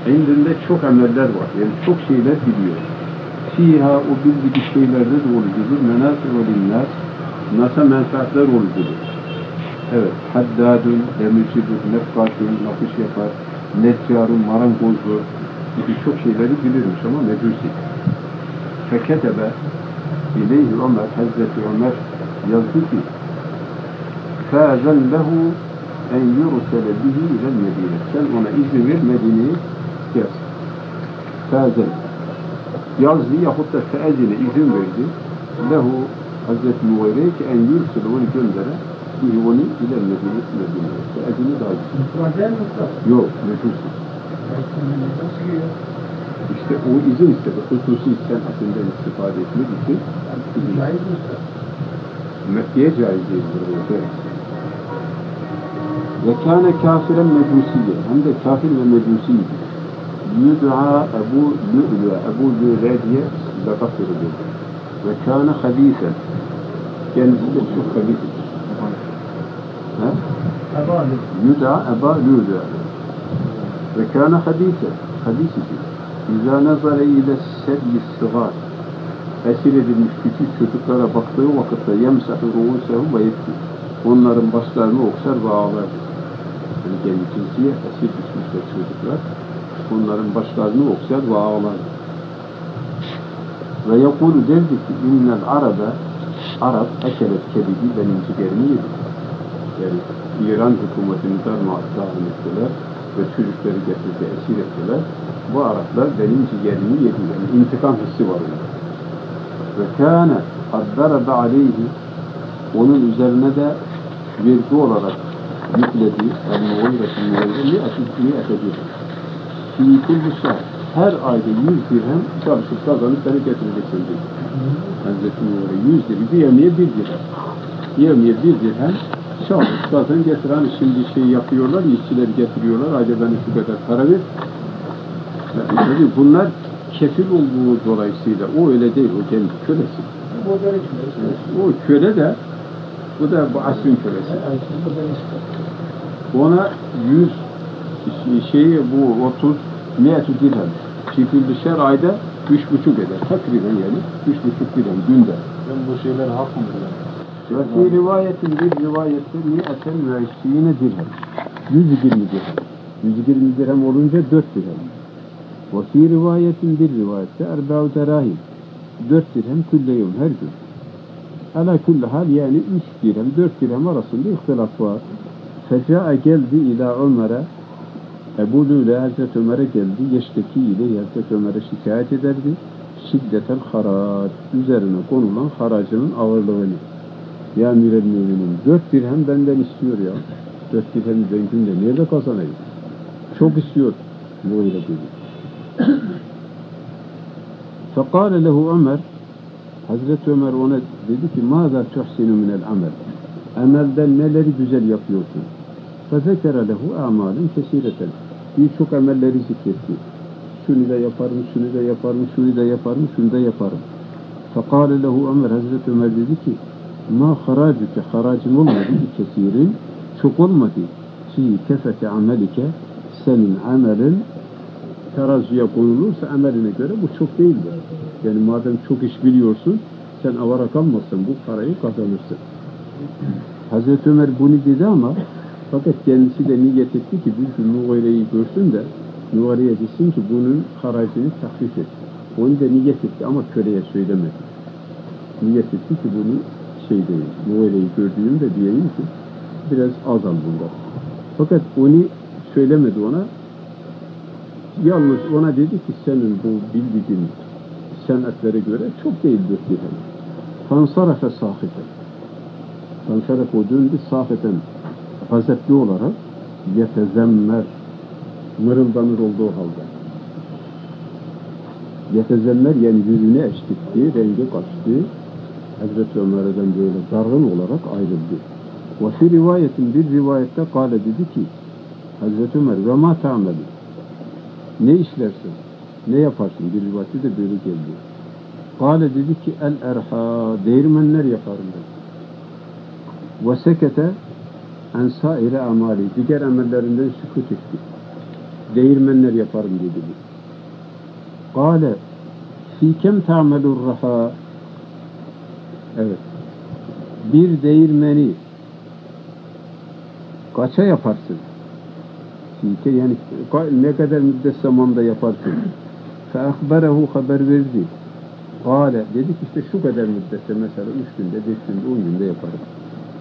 indinde çok ameller var. Yani çok şeyler biliyor. Fiha o bildiği şeylerde de olucudur. Menasır ve linnas. Nasa menfaatler olucudur. Evet. Haddadun, demircidir, nefkatun, nakış yapar, neccarun, marangozdur gibi çok şeyleri bilirmiş ama mecusi. فكتب إليه عمر حزة عمر يلتقي فأذن له أن يرسل به إلى المدينة كان ona izin vermediğini yaz. Fezen. Yazdı yahut da feezine izin verdi. Lehu Hazreti Muğayre'ye ki en yürsel onu göndere bihi onu ile Medine, Medine'ye. Feezini daha güzel. Yok, nüfussuz. İşte o izin istedi. Hususi senatinden istifade etmek için mutlaka. Mekke'ye caiz değil burada. Ve kâne kafiren mecusiye. Hem de kafir ve mecusiydi. Yud'a Ebu Lü'lü, Ebu Lü'lü diye lakap veriliyor. Ve kâne habîsen. Kendisi de çok habis. Ha? Yud'a Eba Lü'lü. Ve kâne habîsen. Habis İzâ nazare ile sıgâr. Esir edilmiş küçük çocuklara baktığı vakitte yemsahı ruğusehu ve yetki. Onların başlarını okşar ve ağlar. Yani kendi cinsiye esir düşmüşler çocuklar. Onların başlarını okşar ve ağlar. Ve yakulu derdi ki innel arabe Arap ekelet kebidi benim ciğerimi yedi. Yani İran hükümetini darmadağın ettiler ve çocukları getirdi, esir ettiler. Bu Araplar benim ciğerimi yedi. Yani intikam hissi var onda. Ve kâne haddarabe aleyhi onun üzerine de vergi olarak yükledi. El-Muğayret el-Muğayret mi'ete dirhem. Fî kulli şer. Her ayda yüz dirhem çalışıp kazanıp seni getireceksin dedi. Hazreti Muğayret yüz dirhem. Yemeğe bir dirhem. Yemeğe bir dirhem çalışıp kazan getir. Hani şimdi şey yapıyorlar, işçiler getiriyorlar. Ayda bana şu kadar para ver. Tabii bunlar kefil olduğu dolayısıyla o öyle değil, o kendi kölesi. O köle de, bu da bu asrın kölesi. Ona 100 şeyi bu 30 miyetü dirhem. Çiftli şer ayda üç buçuk eder. Takriben yani üç buçuk dirhem günde. Ben bu şeyler hak mıdır? Ve fi rivayetin bir rivayette miyeten ve işçiğine dirhem. 120 dirhem. 120 dirhem olunca 4 dirhem. Ve fi rivayetin bir rivayette erba'u terahim. 4 dirhem külleyum her gün. Ala kulli hal yani 3 dirhem 4 dirhem arasında ihtilaf var. Feca'a geldi ila Ömer'e Ebu Lüle Hazreti Ömer'e geldi. Yeşteki ile Hazreti Ömer'e şikayet ederdi. Şiddetel harac. Üzerine konulan haracının ağırlığını. Ya Mirel Müminin. Dört dirhem benden istiyor ya. Dört dirhem ben günde nerede kazanayım? Çok istiyor. Böyle dedi. Fekale lehu Ömer Hazreti Ömer ona dedi ki Mâzâ tuhsinu minel amel Emelden neleri güzel yapıyorsun? Fezekere lehu amalin kesireten Birçok emelleri zikretti. Şunu da yaparım, şunu da yaparım, şunu da yaparım, şunu da yaparım. Fekale lehu Ömer Hazreti Ömer dedi ki Ma haracuke haracın olmadı bir kesirin çok olmadı. Fi kefete amelike senin amelin teraziye konulursa emeline göre bu çok değildir. Yani madem çok iş biliyorsun sen avara kalmazsan bu parayı kazanırsın. Hazreti Ömer bunu dedi ama fakat kendisi de niyet etti ki bir şu Nugayre'yi görsün de Nugayre'ye desin ki bunun haracını takfif et. Onu da niyet etti ama köleye söylemedi. Niyet etti ki bunu şey değil, Nugayre'yi gördüğümde diyeyim ki biraz az al bunda. Fakat onu söylemedi ona. Yalnız ona dedi ki senin bu bildiğin senetlere göre çok değildir dirhem. Fansarafe sahiten. Fansarafe o döndü sahiten gazetli olarak yetezemmer mırıldanır olduğu halde. Yetezemmer yani yüzünü eşkitti, rengi kaçtı. Hazreti Ömer'den böyle dargın olarak ayrıldı. Ve fi rivayetin bir rivayette kâle dedi ki Hazreti Ömer ve ma ta'meli ne işlersin? Ne yaparsın? Bir rivayette de böyle geldi. Kale dedi ki el erha değirmenler yaparım ben. Ve sekete en saire amali diğer amellerinden sükut etti. Değirmenler yaparım dedi. Kale fi kem ta'melur raha Evet. Bir değirmeni Kaça yaparsın? Fike yani ka- ne kadar müddet zamanda yaparsın? Feakberehu haber verdi. Kale dedi ki işte şu kadar müddette mesela üç günde, beş günde, on günde yaparım.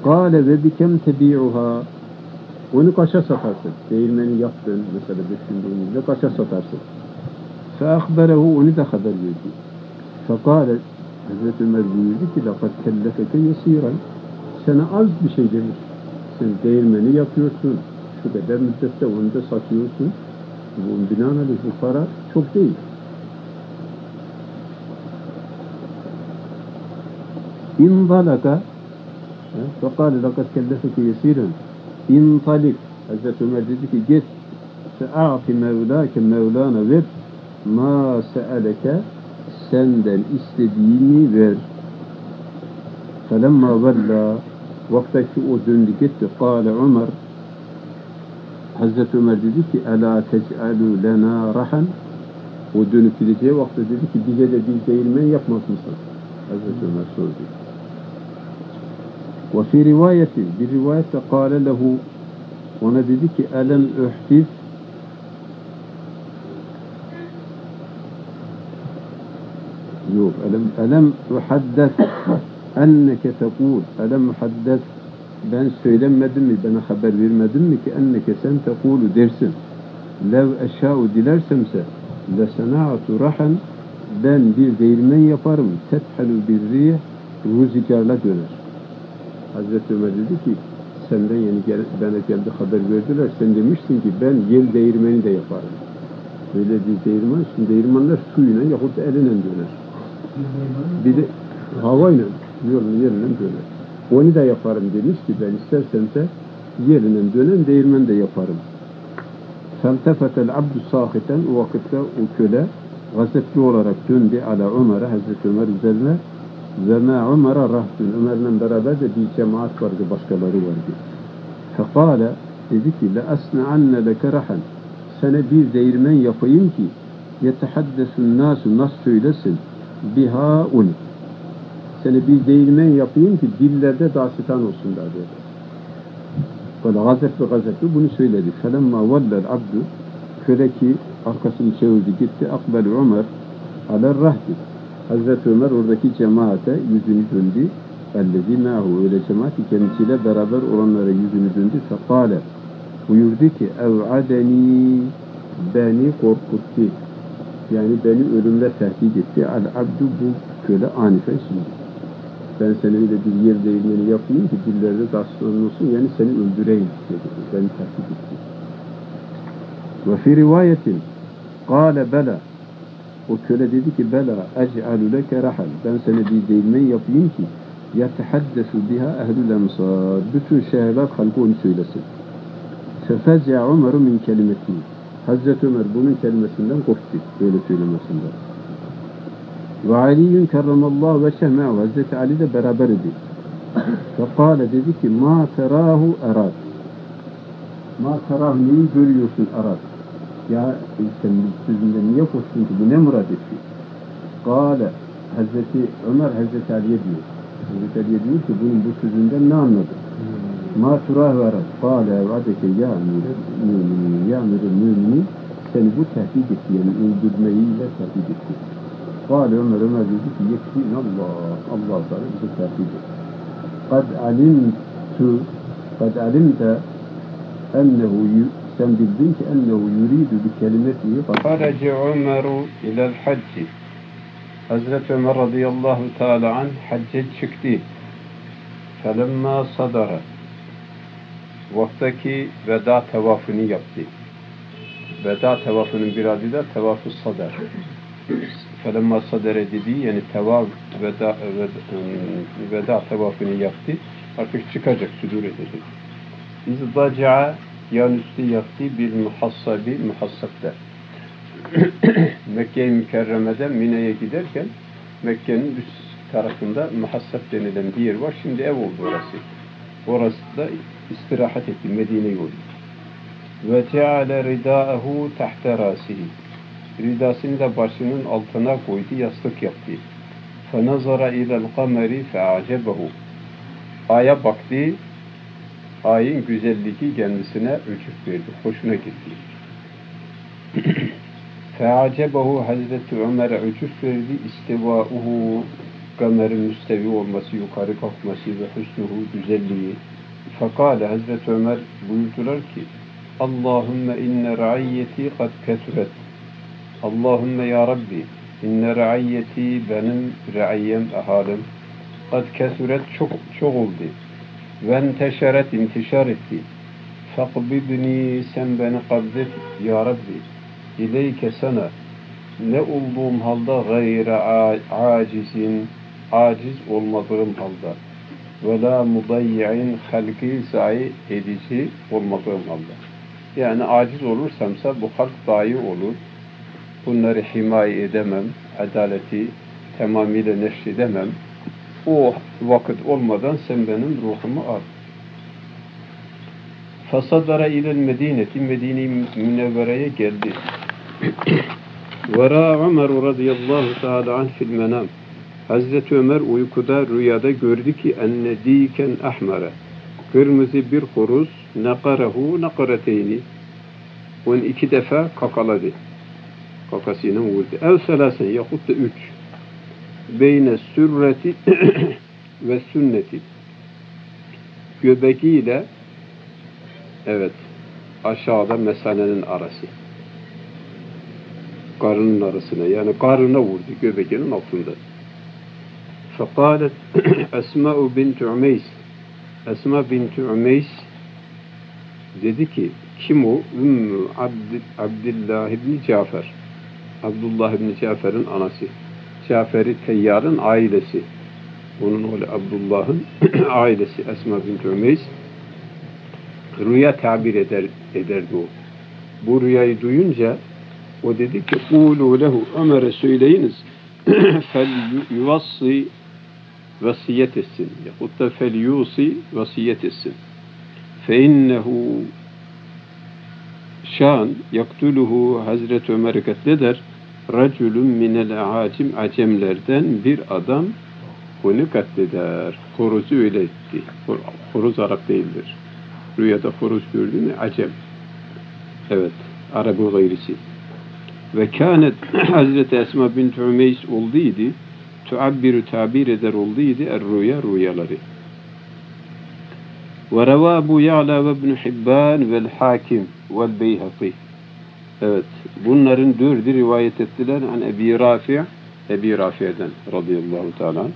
Kale ve bikem tebi'uha onu kaça satarsın? Değirmeni yaptın mesela beş günde, on günde kaça satarsın? Feakberehu onu da haber verdi. Fekale Hazreti Ömer buyurdu ki لَقَدْ كَلَّفَكَ يَس۪يرًا Sana az bir şey demiş. Sen değirmeni yapıyorsun. Şu kadar müddette onu da satıyorsun. Bu binaenaleyh bu para çok değil. İndalaka فقال لقد كلفك يسيرا İntalik Hazreti Ömer dedi ki git fe'ati mevlake mevlana ver ma se'aleke senden istediğini ver felemma vella vaktaki o döndü gitti kâle Ömer Hazreti Ömer dedi ki Ela tec'alü lena rahan o dönüp gideceği vakti dedi ki bize de bir değirmen yapmaz mısın? Hazreti Ömer sordu. Ve fi rivayeti bir rivayette kâle lehu ona dedi ki elem ühdis yok elem elem uhaddes enneke tekul elem uhaddes ben söylemedim mi bana haber vermedin mi ki enneke sen tekulu dersin lev eşâ'u dilersemse lesena'atu rahan ben bir değirmen yaparım tethelu bir rih rüzgarla döner Hazreti Ömer dedi ki senden yeni gel, bana geldi haber verdiler. Sen demiştin ki ben yel değirmeni de yaparım. Böyle bir değirmen, şimdi değirmenler suyla yahut da eline döner. Bir de havayla, yolun yerine döner. Onu da yaparım demiş ki ben istersemse yerine dönen değirmen de yaparım. Feltefetel abdü sahiten o vakitte o köle gazetli olarak döndü ala Ömer'e, Hazreti Ömer üzerine ve ma Ömer'e rahtun. Ömer'le beraber de bir cemaat vardı, başkaları vardı. Fekale dedi ki le asna'anne leke rahan. Sana bir değirmen yapayım ki yetehaddesun nasu nas söylesin biha un. Sana bir değirmen yapayım ki dillerde dasitan olsunlar dedi. Böyle gazetli gazetli bunu söyledi. Felemma vellel abdu köle ki arkasını çevirdi gitti. Akbel Ömer aler rahdi. Hazreti Ömer oradaki cemaate yüzünü döndü. Ellezi me'hu öyle cemaat ki kendisiyle beraber olanlara yüzünü döndü. Fekale buyurdu ki ev'adeni beni korkuttu. Yani beni ölümle tehdit etti. Al abdu bu köle anifen şimdi. Ben seni bir yer değirmeni yapayım ki dillerde daslanın olsun yani seni öldüreyim dedi. Beni tehdit etti. Ve fi rivayetin Kale bela o köle dedi ki bela ec'alu leke rahal ben sana bir değirmen yapayım ki yetehaddesu biha ehlül emsar bütün şehirler halkı onu söylesin. Fefezya Ömer'u min kelimeti Hazreti Ömer bunun kelimesinden korktu böyle söylemesinden ve Ali'yün kerramallahu ve şehme'u Hazreti Ali de beraber idi fekale dedi ki ma terahu erad ma terahu neyi görüyorsun erad ya sen sözünde niye koştun ki bu ne murad etti? Kale Hazreti Ömer Hazreti Ali'ye diyor. Hazreti Ali'ye diyor ki bunun bu sözünden ne anladın? Ma turah ve rad. Kale evadeke ya müminin ya müminin seni bu tehdit etti yani öldürmeyiyle tehdit etti. Kale Ömer Ömer dedi ki yekfin Allah Allah sana tehdit etti. Kad alimtu kad alimte ennehu sen bildin ki ennehu yuridu bi kelimetihi Harace Ömer'u ilel hacci Hazreti Ömer radıyallahu teala an hacce çıktı. Felemma sadara vaktaki veda tevafını yaptı. Veda tevafının bir adı da tevafı sadar. Felemma sadere dediği yani tevaf veda, veda, veda tevafını yaptı. Artık çıkacak, südur edecek. İzdaca'a yanüstü yaptı bir muhassabi muhassabda. Mekke-i Mükerreme'den Mine'ye giderken Mekke'nin üst tarafında muhassab denilen bir yer var. Şimdi ev oldu orası. Orası da istirahat etti. Medine yolu. Ve teala ridâehu tahte râsihi Ridasını da başının altına koydu, yastık yaptı. فَنَظَرَ اِلَى الْقَمَرِ فَاَعْجَبَهُ Aya baktı, ayın güzelliği kendisine öcük verdi, hoşuna gitti. Feacebahu Hazreti Ömer'e öcük verdi, istivauhu kamerin müstevi olması, yukarı kalkması ve hüsnuhu güzelliği. Fekale Hazreti Ömer buyurdular ki, Allahümme inne ra'iyyeti kad kesret. Allahümme ya Rabbi, inne ra'iyyeti benim ra'iyyem, ahalim, kad kesret çok, çok oldu. Ve enteşeret, intişar etti. Fakbidni, sen beni kabdet ya Rabbi. İleyke sana, ne olduğum halde gayre acizin, aciz olmadığım halde ve la mudayyin halki sahi edici olmadığım halde. Yani aciz olursamsa bu halk dahi olur. Bunları himaye edemem, adaleti tamamıyla neşredemem. O vakit olmadan sen benim ruhumu al. Fasadara ilel medineti, Medine-i Münevvere'ye geldi. Vera Ömer radıyallahu teala anh fil menam. Hazreti Ömer uykuda rüyada gördü ki enne diken ahmara. Kırmızı bir horuz nakarehu nakareteyni. Onu iki defa kakaladı. Kakasıyla vurdu. Ev selasen yahut da üç. Beyne sürreti ve sünneti. Göbeğiyle evet aşağıda mesanenin arası karnının arasına yani karnına vurdu göbeğinin altında. Fekalet Esma bint Umeys Esma bint Umeys dedi ki kim o? Ümmü Abd, Abdullah ibn Cafer. Abdullah ibn Cafer'in anası. Cafer-i Teyyar'ın ailesi. Onun oğlu Abdullah'ın ailesi Esma bint Umeys. Rüya tabir eder, ederdi o. Bu rüyayı duyunca o dedi ki Ulu lehu Ömer'e söyleyiniz fel yuvassi vasiyet etsin. Yahut da fel yusi vasiyet etsin. Fe innehu şan yaktuluhu Hazreti Ömer katleder raculun minel acim acemlerden bir adam onu katleder. Horozu öyle etti. Hor- Horoz Arap değildir. Rüyada horoz gördü mü acem. Evet. Arabı gayrisi. Ve kânet Hazreti Esma bint Ümeys olduydu. Tuabbiru tabir eder olduydu er rüya rüyaları. Ve reva Ebu Ya'la ve İbn Hibban vel Hakim vel Beyhaqi. Evet. Bunların dördü rivayet ettiler an Ebi Rafi' Ebi Rafi'den radıyallahu teala.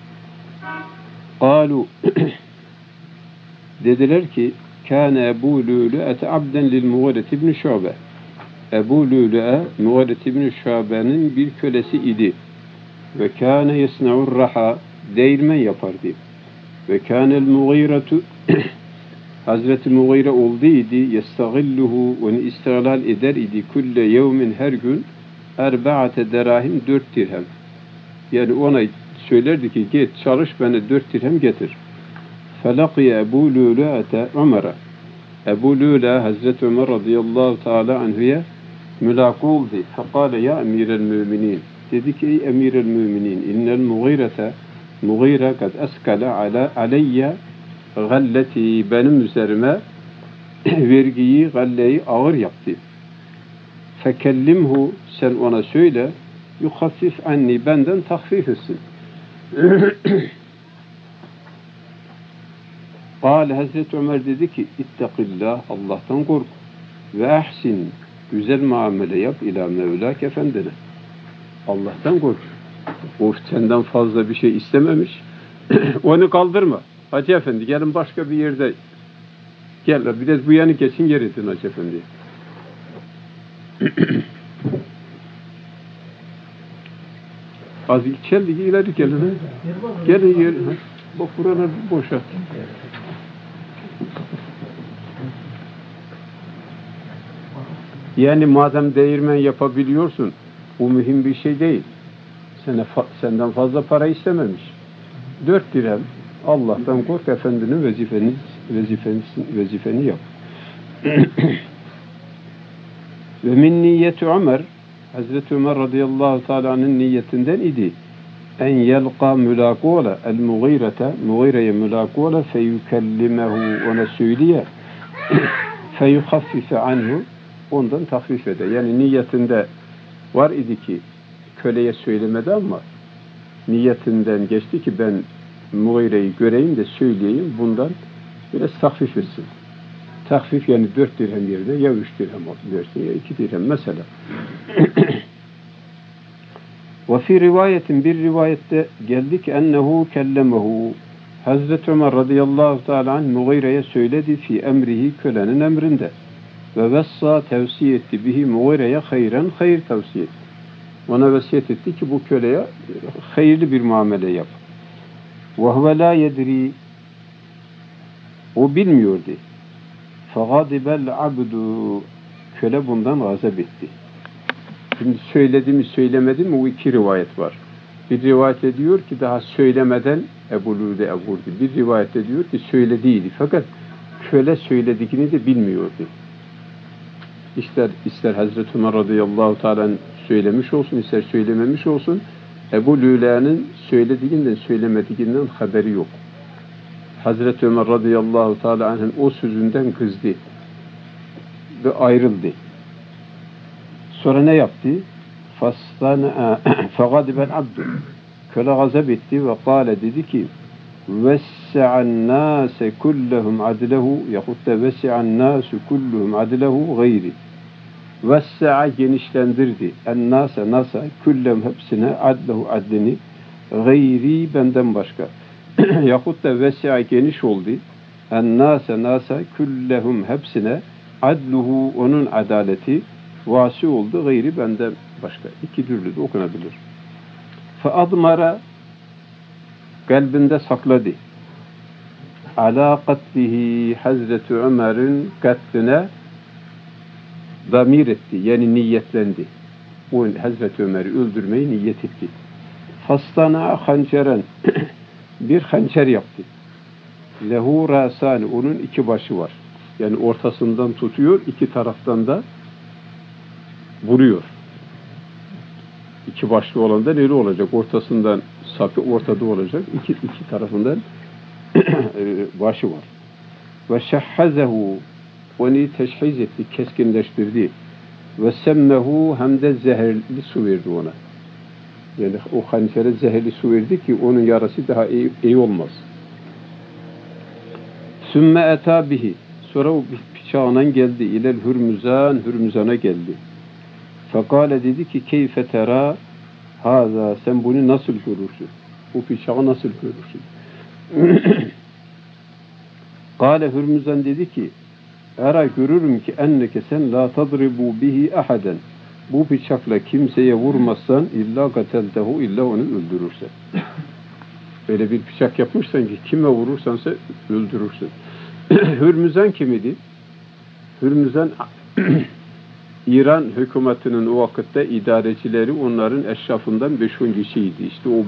Kalu dediler ki kâne Ebu Lü'lü'ete abden lil Muğaret ibn Şube. Ebu Lü'lü'e Muğaret ibn Şube'nin bir kölesi idi. Ve kâne yesna'ur raha değirmen yapardı. Ve kânel muğiretu Hazreti Muğire olduydu yestagilluhu onu istihlal eder idi kulle yevmin her gün erbaate derahim dört dirhem. Yani ona söylerdi ki git çalış bana dört dirhem getir. Felakiye Ebu Lü'lü'ete Ömer'e. Ebu Lü'lü Hazreti Ömer radıyallahu teala anhuya mülak oldu. Fekale ya emirel müminin. Dedi ki ey emirel müminin innel muğirete Muğire kad eskale ala aleyye galleti benim üzerime vergiyi, galleyi ağır yaptı. Fekellimhu sen ona söyle yuhaffif anni benden tahfif etsin. Kale Hazreti Ömer dedi ki ittakillah Allah'tan kork ve ahsin güzel muamele yap ila Mevlak efendine. Allah'tan kork. O senden fazla bir şey istememiş. Onu kaldırma. Hacı Efendi gelin başka bir yerde gel biraz bu yanı geçin yer edin Hacı Efendi. Az içerdi ileri gelin. ha. Gelin yer. ha. Bak buralar boşalt. Yani madem değirmen yapabiliyorsun, bu mühim bir şey değil. Sana fa- senden fazla para istememiş. Dört dirhem Allah'tan kork, efendinin vazifeni, vazifeni, vazifeni yap. Ve min niyeti Ömer, Hazreti Ömer radıyallahu teala'nın niyetinden idi. En yelqa mülakûle el muğirete, muğireye mülakûle fe yükellimehu ona söyleye feyuhaffife anhu ondan tahfif eder. Yani niyetinde var idi ki köleye söylemedi ama niyetinden geçti ki ben Mugire'yi göreyim de söyleyeyim bundan biraz tahfif etsin. Tahfif yani dört dirhem yerine ya üç dirhem versin ya iki dirhem mesela. Ve fi rivayetin bir rivayette geldi ki ennehu kellemehu Hazreti Ömer radıyallahu teala anh Mughire'ye söyledi fi emrihi kölenin emrinde. Ve vessa tavsiye etti bihi Mughire'ye hayran hayır tavsiye etti. Ona vesiyet etti ki bu köleye hayırlı bir muamele yap. Huve la yedri o bilmiyordu. Fagadibel abdu köle bundan gazap etti. Şimdi söyledi mi söylemedi mi o iki rivayet var. Bir rivayette diyor ki daha söylemeden Ebu Lüde Ebu'rdu. Bir rivayette diyor ki söylediydi. Fakat köle söylediğini de bilmiyordu. İster, ister Hazreti Ömer radıyallahu teala söylemiş olsun, ister söylememiş olsun Ebu Lüle'nin söylediğinden söylemediğinden haberi yok. Hazreti Ömer radıyallahu teala anh'ın o sözünden kızdı ve ayrıldı. Sonra ne yaptı? Fagadibel abdu. Köle gazap etti ve kâle dedi ki vessi'an nâse kullehum adlehu yahut da vessi'an nâsu kulluhum adlehu gayri. Vessa'a genişlendirdi. En nâse nasa kullem hepsine adlehu adlini gayri benden başka. yahut da vessi'a geniş oldu. En nâse nasa kullehum hepsine adluhu onun adaleti vasi oldu gayri benden başka. İki türlü de okunabilir. Fe admara kalbinde sakladı. Ala katlihi Hazreti Ömer'in katline damir etti. Yani niyetlendi. O Hazreti Ömer'i öldürmeyi niyet etti. Fastana hanceren bir hançer yaptı. Lehu rasani onun iki başı var. Yani ortasından tutuyor, iki taraftan da vuruyor. İki başlı olan da neri olacak? Ortasından sapı ortada olacak. İki, iki tarafından başı var. Ve şehhazehu onu teşhiz etti, keskinleştirdi. Ve semmehu hem de zehirli su verdi ona. Yani o hançere zehirli su verdi ki onun yarası daha iyi, iyi olmaz. Sümme eta bihi. Sonra o bıçağına geldi. İlel hürmüzan, hürmüzana geldi. Fekale dedi ki keyfe tera haza sen bunu nasıl görürsün? Bu bıçağı nasıl görürsün? Kale Hürmüzan dedi ki Era görürüm ki enneke sen la tadribu bihi ahaden. Bu bıçakla kimseye vurmazsan illa kateltehu illa onu öldürürsen. Öyle bir bıçak yapmışsan ki kime vurursansa öldürürsün. Hürmüzan kim idi? Hürmüzan İran hükümetinin o vakitte idarecileri onların eşrafından 5-10 kişiydi. İşte o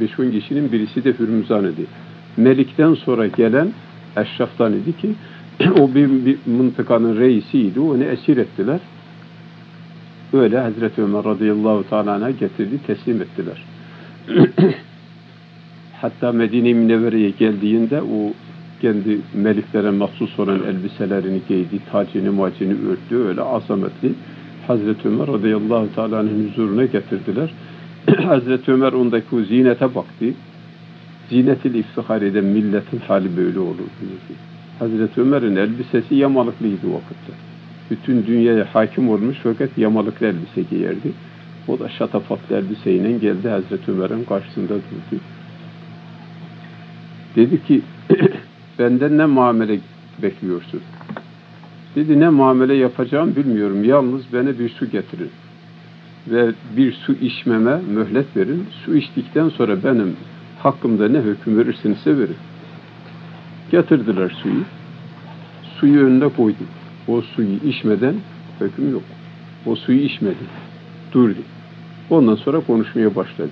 5-10 kişinin birisi de Hürmüzan idi. Melik'ten sonra gelen eşraftan idi ki o bir, bir mıntıkanın reisiydi. Onu esir ettiler. Öyle Hazreti Ömer radıyallahu teala'na getirdi, teslim ettiler. Hatta Medine-i Münevvere'ye geldiğinde o kendi meliklere mahsus olan elbiselerini giydi, tacini macini örttü, öyle azametli. Hazreti Ömer radıyallahu teala'nın huzuruna getirdiler. Hazreti Ömer ondaki o zinete baktı. Zinetil iftihar eden milletin hali böyle olur. Dedi. Hazreti Ömer'in elbisesi yamalıklıydı o vakitte. Bütün dünyaya hakim olmuş fakat yamalıklı elbise giyerdi. O da şatafatlı elbiseyle geldi Hazreti Ömer'in karşısında durdu. Dedi ki benden ne muamele bekliyorsun? Dedi ne muamele yapacağım bilmiyorum. Yalnız bana bir su getirin. Ve bir su içmeme mühlet verin. Su içtikten sonra benim hakkımda ne hüküm verirsiniz verin. Getirdiler suyu. Suyu önüne koydu. O suyu içmeden hüküm yok. O suyu içmedi. Durdu. Ondan sonra konuşmaya başladı.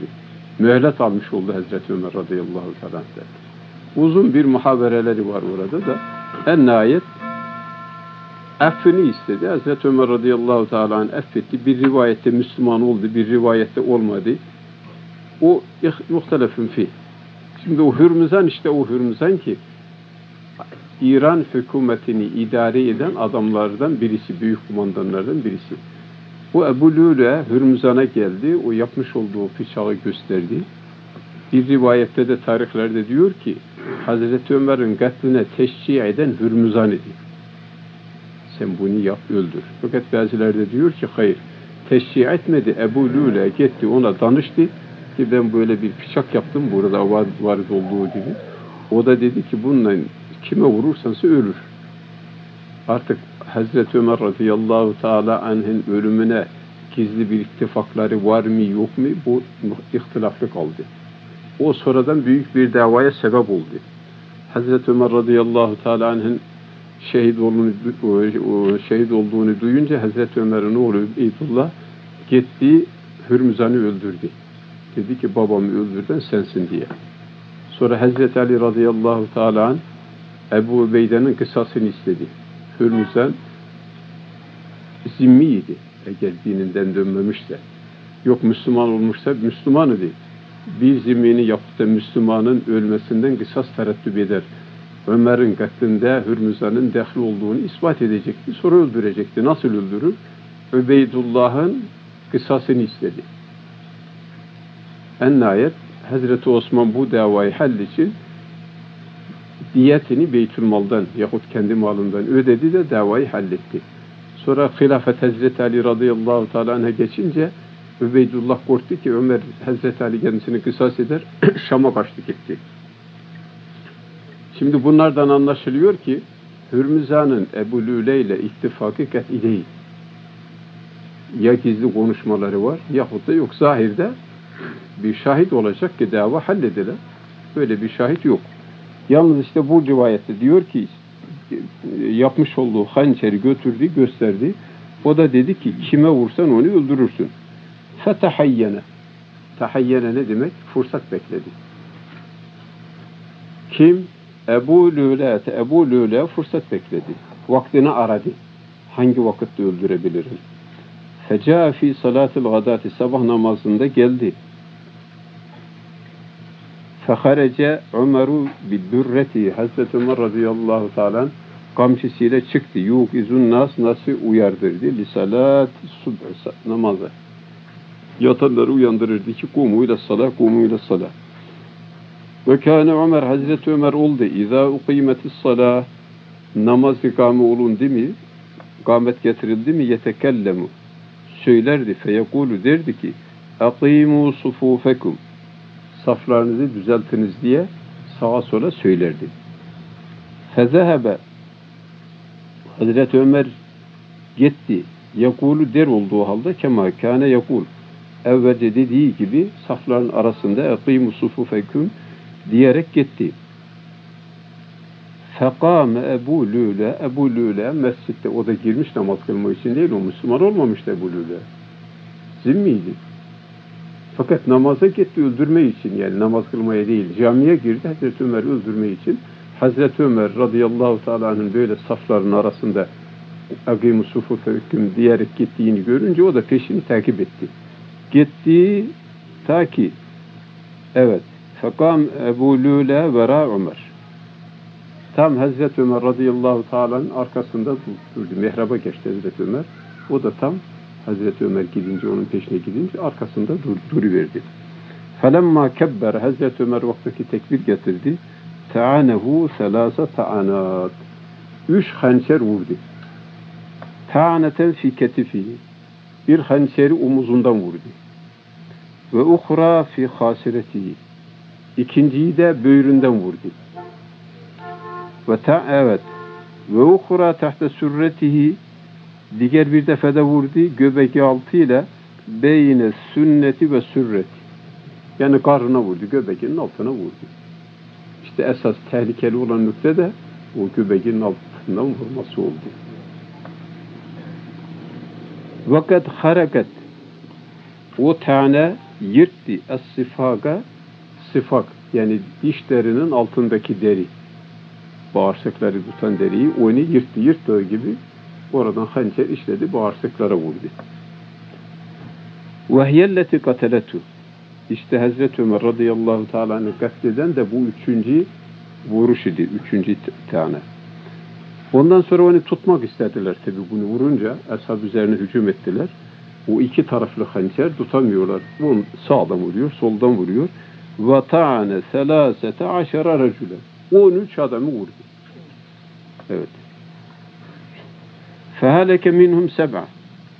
Mühlet almış oldu Hazreti Ömer radıyallahu teala uzun bir muhabereleri var orada da en nihayet affını istedi. Hazreti Ömer radıyallahu teala affetti. Bir rivayette Müslüman oldu, bir rivayette olmadı. O muhtelefin fi. Şimdi o Hürmüzan işte o Hürmüzan ki İran hükümetini idare eden adamlardan birisi, büyük kumandanlardan birisi. Bu Ebu Lüle Hürmüzan'a geldi, o yapmış olduğu bıçağı gösterdi. Bir rivayette de tarihlerde diyor ki, Hazreti Ömer'in katline teşcih eden Hürmüzan idi. Sen bunu yap, öldür. Fakat bazıları diyor ki, hayır, teşcih etmedi. Ebu Lüle gitti, ona danıştı ki ben böyle bir bıçak yaptım burada var, var olduğu gibi. O da dedi ki bununla kime vurursansa ölür. Artık Hazreti Ömer radıyallahu teala anh'ın ölümüne gizli bir ittifakları var mı yok mu bu ihtilaflı kaldı. O sonradan büyük bir davaya sebep oldu. Hazreti Ömer radıyallahu teala anh'ın şehit olduğunu, şehit olduğunu duyunca Hazreti Ömer'in oğlu Eydullah gitti Hürmüzan'ı öldürdü. Dedi ki babamı öldürdün sensin diye. Sonra Hazreti Ali radıyallahu teala anh Ebu Ubeyde'nin kısasını istedi. Hürmüzan zimmiydi. Eğer dininden dönmemişse. Yok Müslüman olmuşsa Müslüman idi. Bir zimmini yapıp da Müslümanın ölmesinden kısas tereddüt eder. Ömer'in katlinde Hürmüzan'ın dehli olduğunu ispat edecekti. Sonra öldürecekti. Nasıl öldürür? Ubeydullah'ın kısasını istedi. En nihayet Hazreti Osman bu davayı hall için diyetini Beytülmal'dan yahut kendi malından ödedi de davayı halletti. Sonra hilafet Hazreti Ali radıyallahu teala geçince Übeydullah korktu ki Ömer Hazreti Ali kendisini kısas eder Şam'a kaçtı gitti. Şimdi bunlardan anlaşılıyor ki Hürmüzan'ın Ebu Lüle ile ittifakı kat'i değil. Ya gizli konuşmaları var yahut da yok zahirde bir şahit olacak ki dava halledilir. Böyle bir şahit yok. Yalnız işte bu rivayette diyor ki yapmış olduğu hançeri götürdü, gösterdi. O da dedi ki kime vursan onu öldürürsün. Fetehayyene. Tahayyene ne demek? Fırsat bekledi. Kim? Ebu Lüle, Ebu Lüle fırsat bekledi. Vaktini aradı. Hangi vakitte öldürebilirim? Feca fi salatil gadati sabah namazında geldi. Feharece Ömer'u bi bürreti Hazreti Ömer radıyallahu teala kamçısıyla çıktı. Yuk izun nas nası uyardırdı. Li salat subh namazı. Yatanları uyandırırdı ki kumu ile salah, kumu ile salah. Ve kâne Ömer, Hazreti Ömer oldu. İzâ uqimetis salah namaz ikame olundu mi, kamet getirildi mi yetekellemu söylerdi. Feyekulu derdi ki Akimu sufufekum saflarınızı düzeltiniz diye sağa sola söylerdi. Fezehebe Hazreti Ömer gitti. Yakulu der olduğu halde kema kâne yakul. Evvelce dediği gibi safların arasında ekimu sufufeküm diyerek gitti. Fekame Ebu Lüle, Ebu Lüle mescitte o da girmiş namaz kılmak için değil, o Müslüman olmamıştı Ebu Lüle. Zimmiydi. Fakat namaza gitti öldürme için yani namaz kılmaya değil, camiye girdi Hazreti Ömer öldürme için. Hazreti Ömer radıyallahu teala'nın böyle safların arasında Agim-i Sufufe hüküm diyerek gittiğini görünce o da peşini takip etti. Gitti ta ki evet Fekam Ebu Lüle vera Ömer. Tam Hazreti Ömer radıyallahu teala'nın arkasında durdu. Mehraba geçti Hazreti Ömer. O da tam Hazreti Ömer gidince, onun peşine gidince arkasında dur, duruverdi. Felemma kebber Hazreti Ömer vaktaki tekbir getirdi. Te'anehu selasa ta'anat. Üç hançer vurdu. Ta'aneten fi ketifihi. Bir hançeri omuzundan vurdu. Ve uhra fi hasiretihi. İkinciyi de böğründen vurdu. Ve ta evet. Ve uhra tahta sürretihi diğer bir defede vurdu göbeki altıyla beyne sünneti ve sürreti. Yani karnına vurdu, göbeğinin altına vurdu. İşte esas tehlikeli olan nükte de o göbeğinin altından vurması oldu. Vakat hareket o tane yırttı es-sifaga sifak yani dişlerinin altındaki deri bağırsakları tutan deriyi onu yırttı yırttığı gibi oradan hançer işledi bağırsaklara vurdu. Vehiyelleti kateletu işte Hazreti Ömer radıyallahu teala'nı katleden de bu üçüncü vuruş idi. Üçüncü tane. Ondan sonra onu tutmak istediler tabi bunu vurunca. Ashab üzerine hücum ettiler. O iki taraflı hançer tutamıyorlar. Bunu sağdan vuruyor, soldan vuruyor. Ta'ane selasete aşera racülen. 13 adamı vurdu. Evet. Fehaleke minhum seb'a.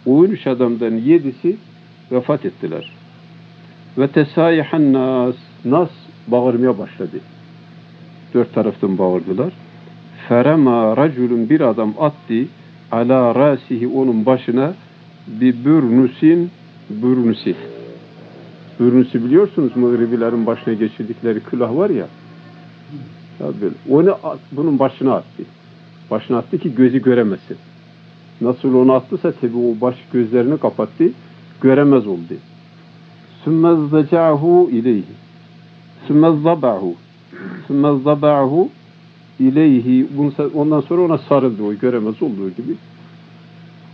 13 adamdan yedisi vefat ettiler. Ve tesayihan nas. Nas bağırmaya başladı. Dört taraftan bağırdılar. Ferema raculun bir adam attı ala rasihi onun başına bir bürnusin bürnusi. Bürnusi biliyorsunuz Mağribilerin başına geçirdikleri külah var ya. Onu at- bunun başına attı. Başına attı ki gözü göremesin. Nasıl onu attıysa tabi o baş gözlerini kapattı. Göremez oldu. Sümmezzacahu ileyhi. Sümmezzabahu. Sümmezzabahu ileyhi. Ondan sonra ona sarıldı. O göremez olduğu gibi.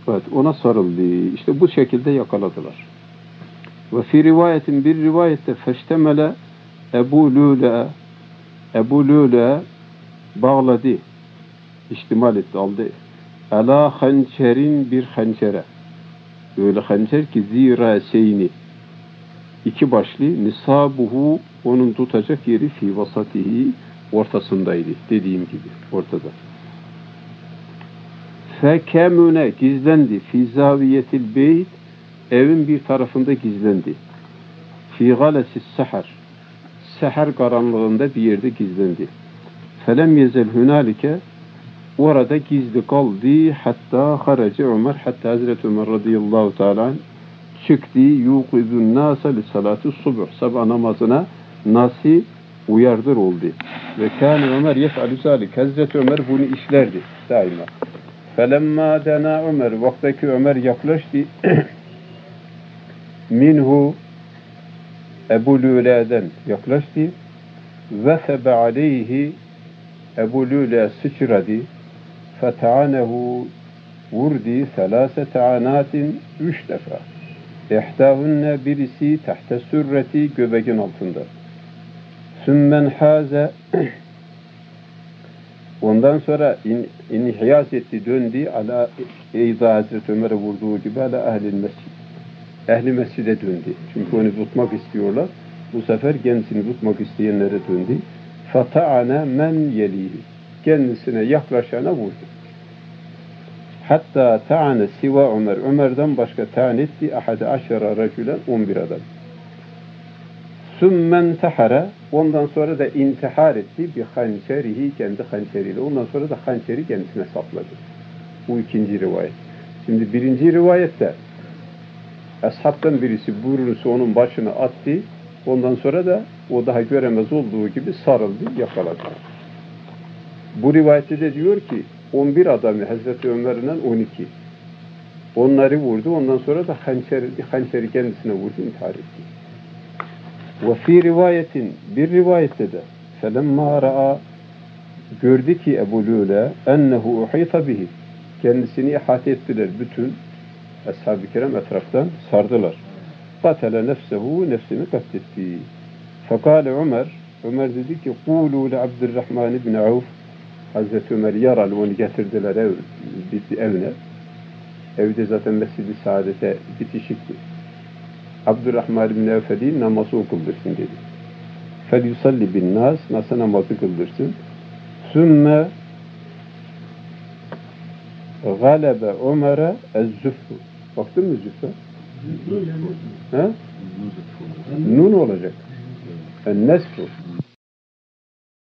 Evet ona sarıldı. İşte bu şekilde yakaladılar. Ve fi rivayetin bir rivayette feştemele Ebu Lule Ebu Lule bağladı. İhtimal etti, aldı. Ala hançerin bir hançere. Öyle hançer ki zira seyni. İki başlı nisabuhu onun tutacak yeri fi vasatihi ortasındaydı. Dediğim gibi ortada. Fekemüne gizlendi fi zaviyetil beyt evin bir tarafında gizlendi. Fi galesi seher seher karanlığında bir yerde gizlendi. Felem yezel hünalike orada gizli kaldı. Hatta harace Ömer hatta Hazreti Ömer radıyallahu teala çıktı. Yuqidun nasa li salati subh. Sabah namazına nasi uyardır oldu. Ve kâne Ömer yef'alü zâlik. Hazreti Ömer bunu işlerdi daima. Felemma dena Ömer. Vaktaki Ömer yaklaştı. Minhu Ebu Lüle'den yaklaştı. Ve sebe aleyhi Ebu Lüle sıçradı feta'anehu vurdi selasete anatin üç defa İhtahunne birisi tahte sürreti göbeğin altında sümmen haze ondan sonra in, inhiyaz etti döndü ala İza Hazreti Ömer'e vurduğu gibi ala ehlil mescid ehli mescide döndü. Çünkü onu tutmak istiyorlar. Bu sefer kendisini tutmak isteyenlere döndü. Fata'ane men yelihi. Kendisine yaklaşana vurdu. Hatta ta'ane siva Ömer. Ömer'den başka ta'an etti. Ahade aşara racülen 11 adam. Sümmen tahara. Ondan sonra da intihar etti. Bir hançerihi kendi hançeriyle. Ondan sonra da hançeri kendisine sapladı. Bu ikinci rivayet. Şimdi birinci rivayette Eshabtan birisi buyrunusu onun başına attı. Ondan sonra da o daha göremez olduğu gibi sarıldı, yakaladı. Bu rivayette de diyor ki 11 adamı Hazreti Ömer'den 12. Onları vurdu. Ondan sonra da hançeri, hançeri kendisine vurdu, intihar etti. Ve fi rivayetin bir rivayette de felemma ra'a gördü ki Ebu Lüle ennehu uhita bihi kendisini ihate ettiler bütün Ashab-ı kiram etraftan sardılar. Katele nefsehu, nefsini katletti. Fekale Ömer, Ömer dedi ki, Kulu le Abdurrahman ibn Avf, Hazreti Ömer yaralı onu getirdiler ev, evine. Evde zaten Mescid-i Saadet'e bitişikti. Abdurrahman ibn Avf'e değil, namazı okuldursun dedi. Bin nas, nasıl namazı kıldırsın. Sümme galebe Ömer'e ez-züffü. Baktın mı züffe? Ha? Nun olacak. En-nesfu.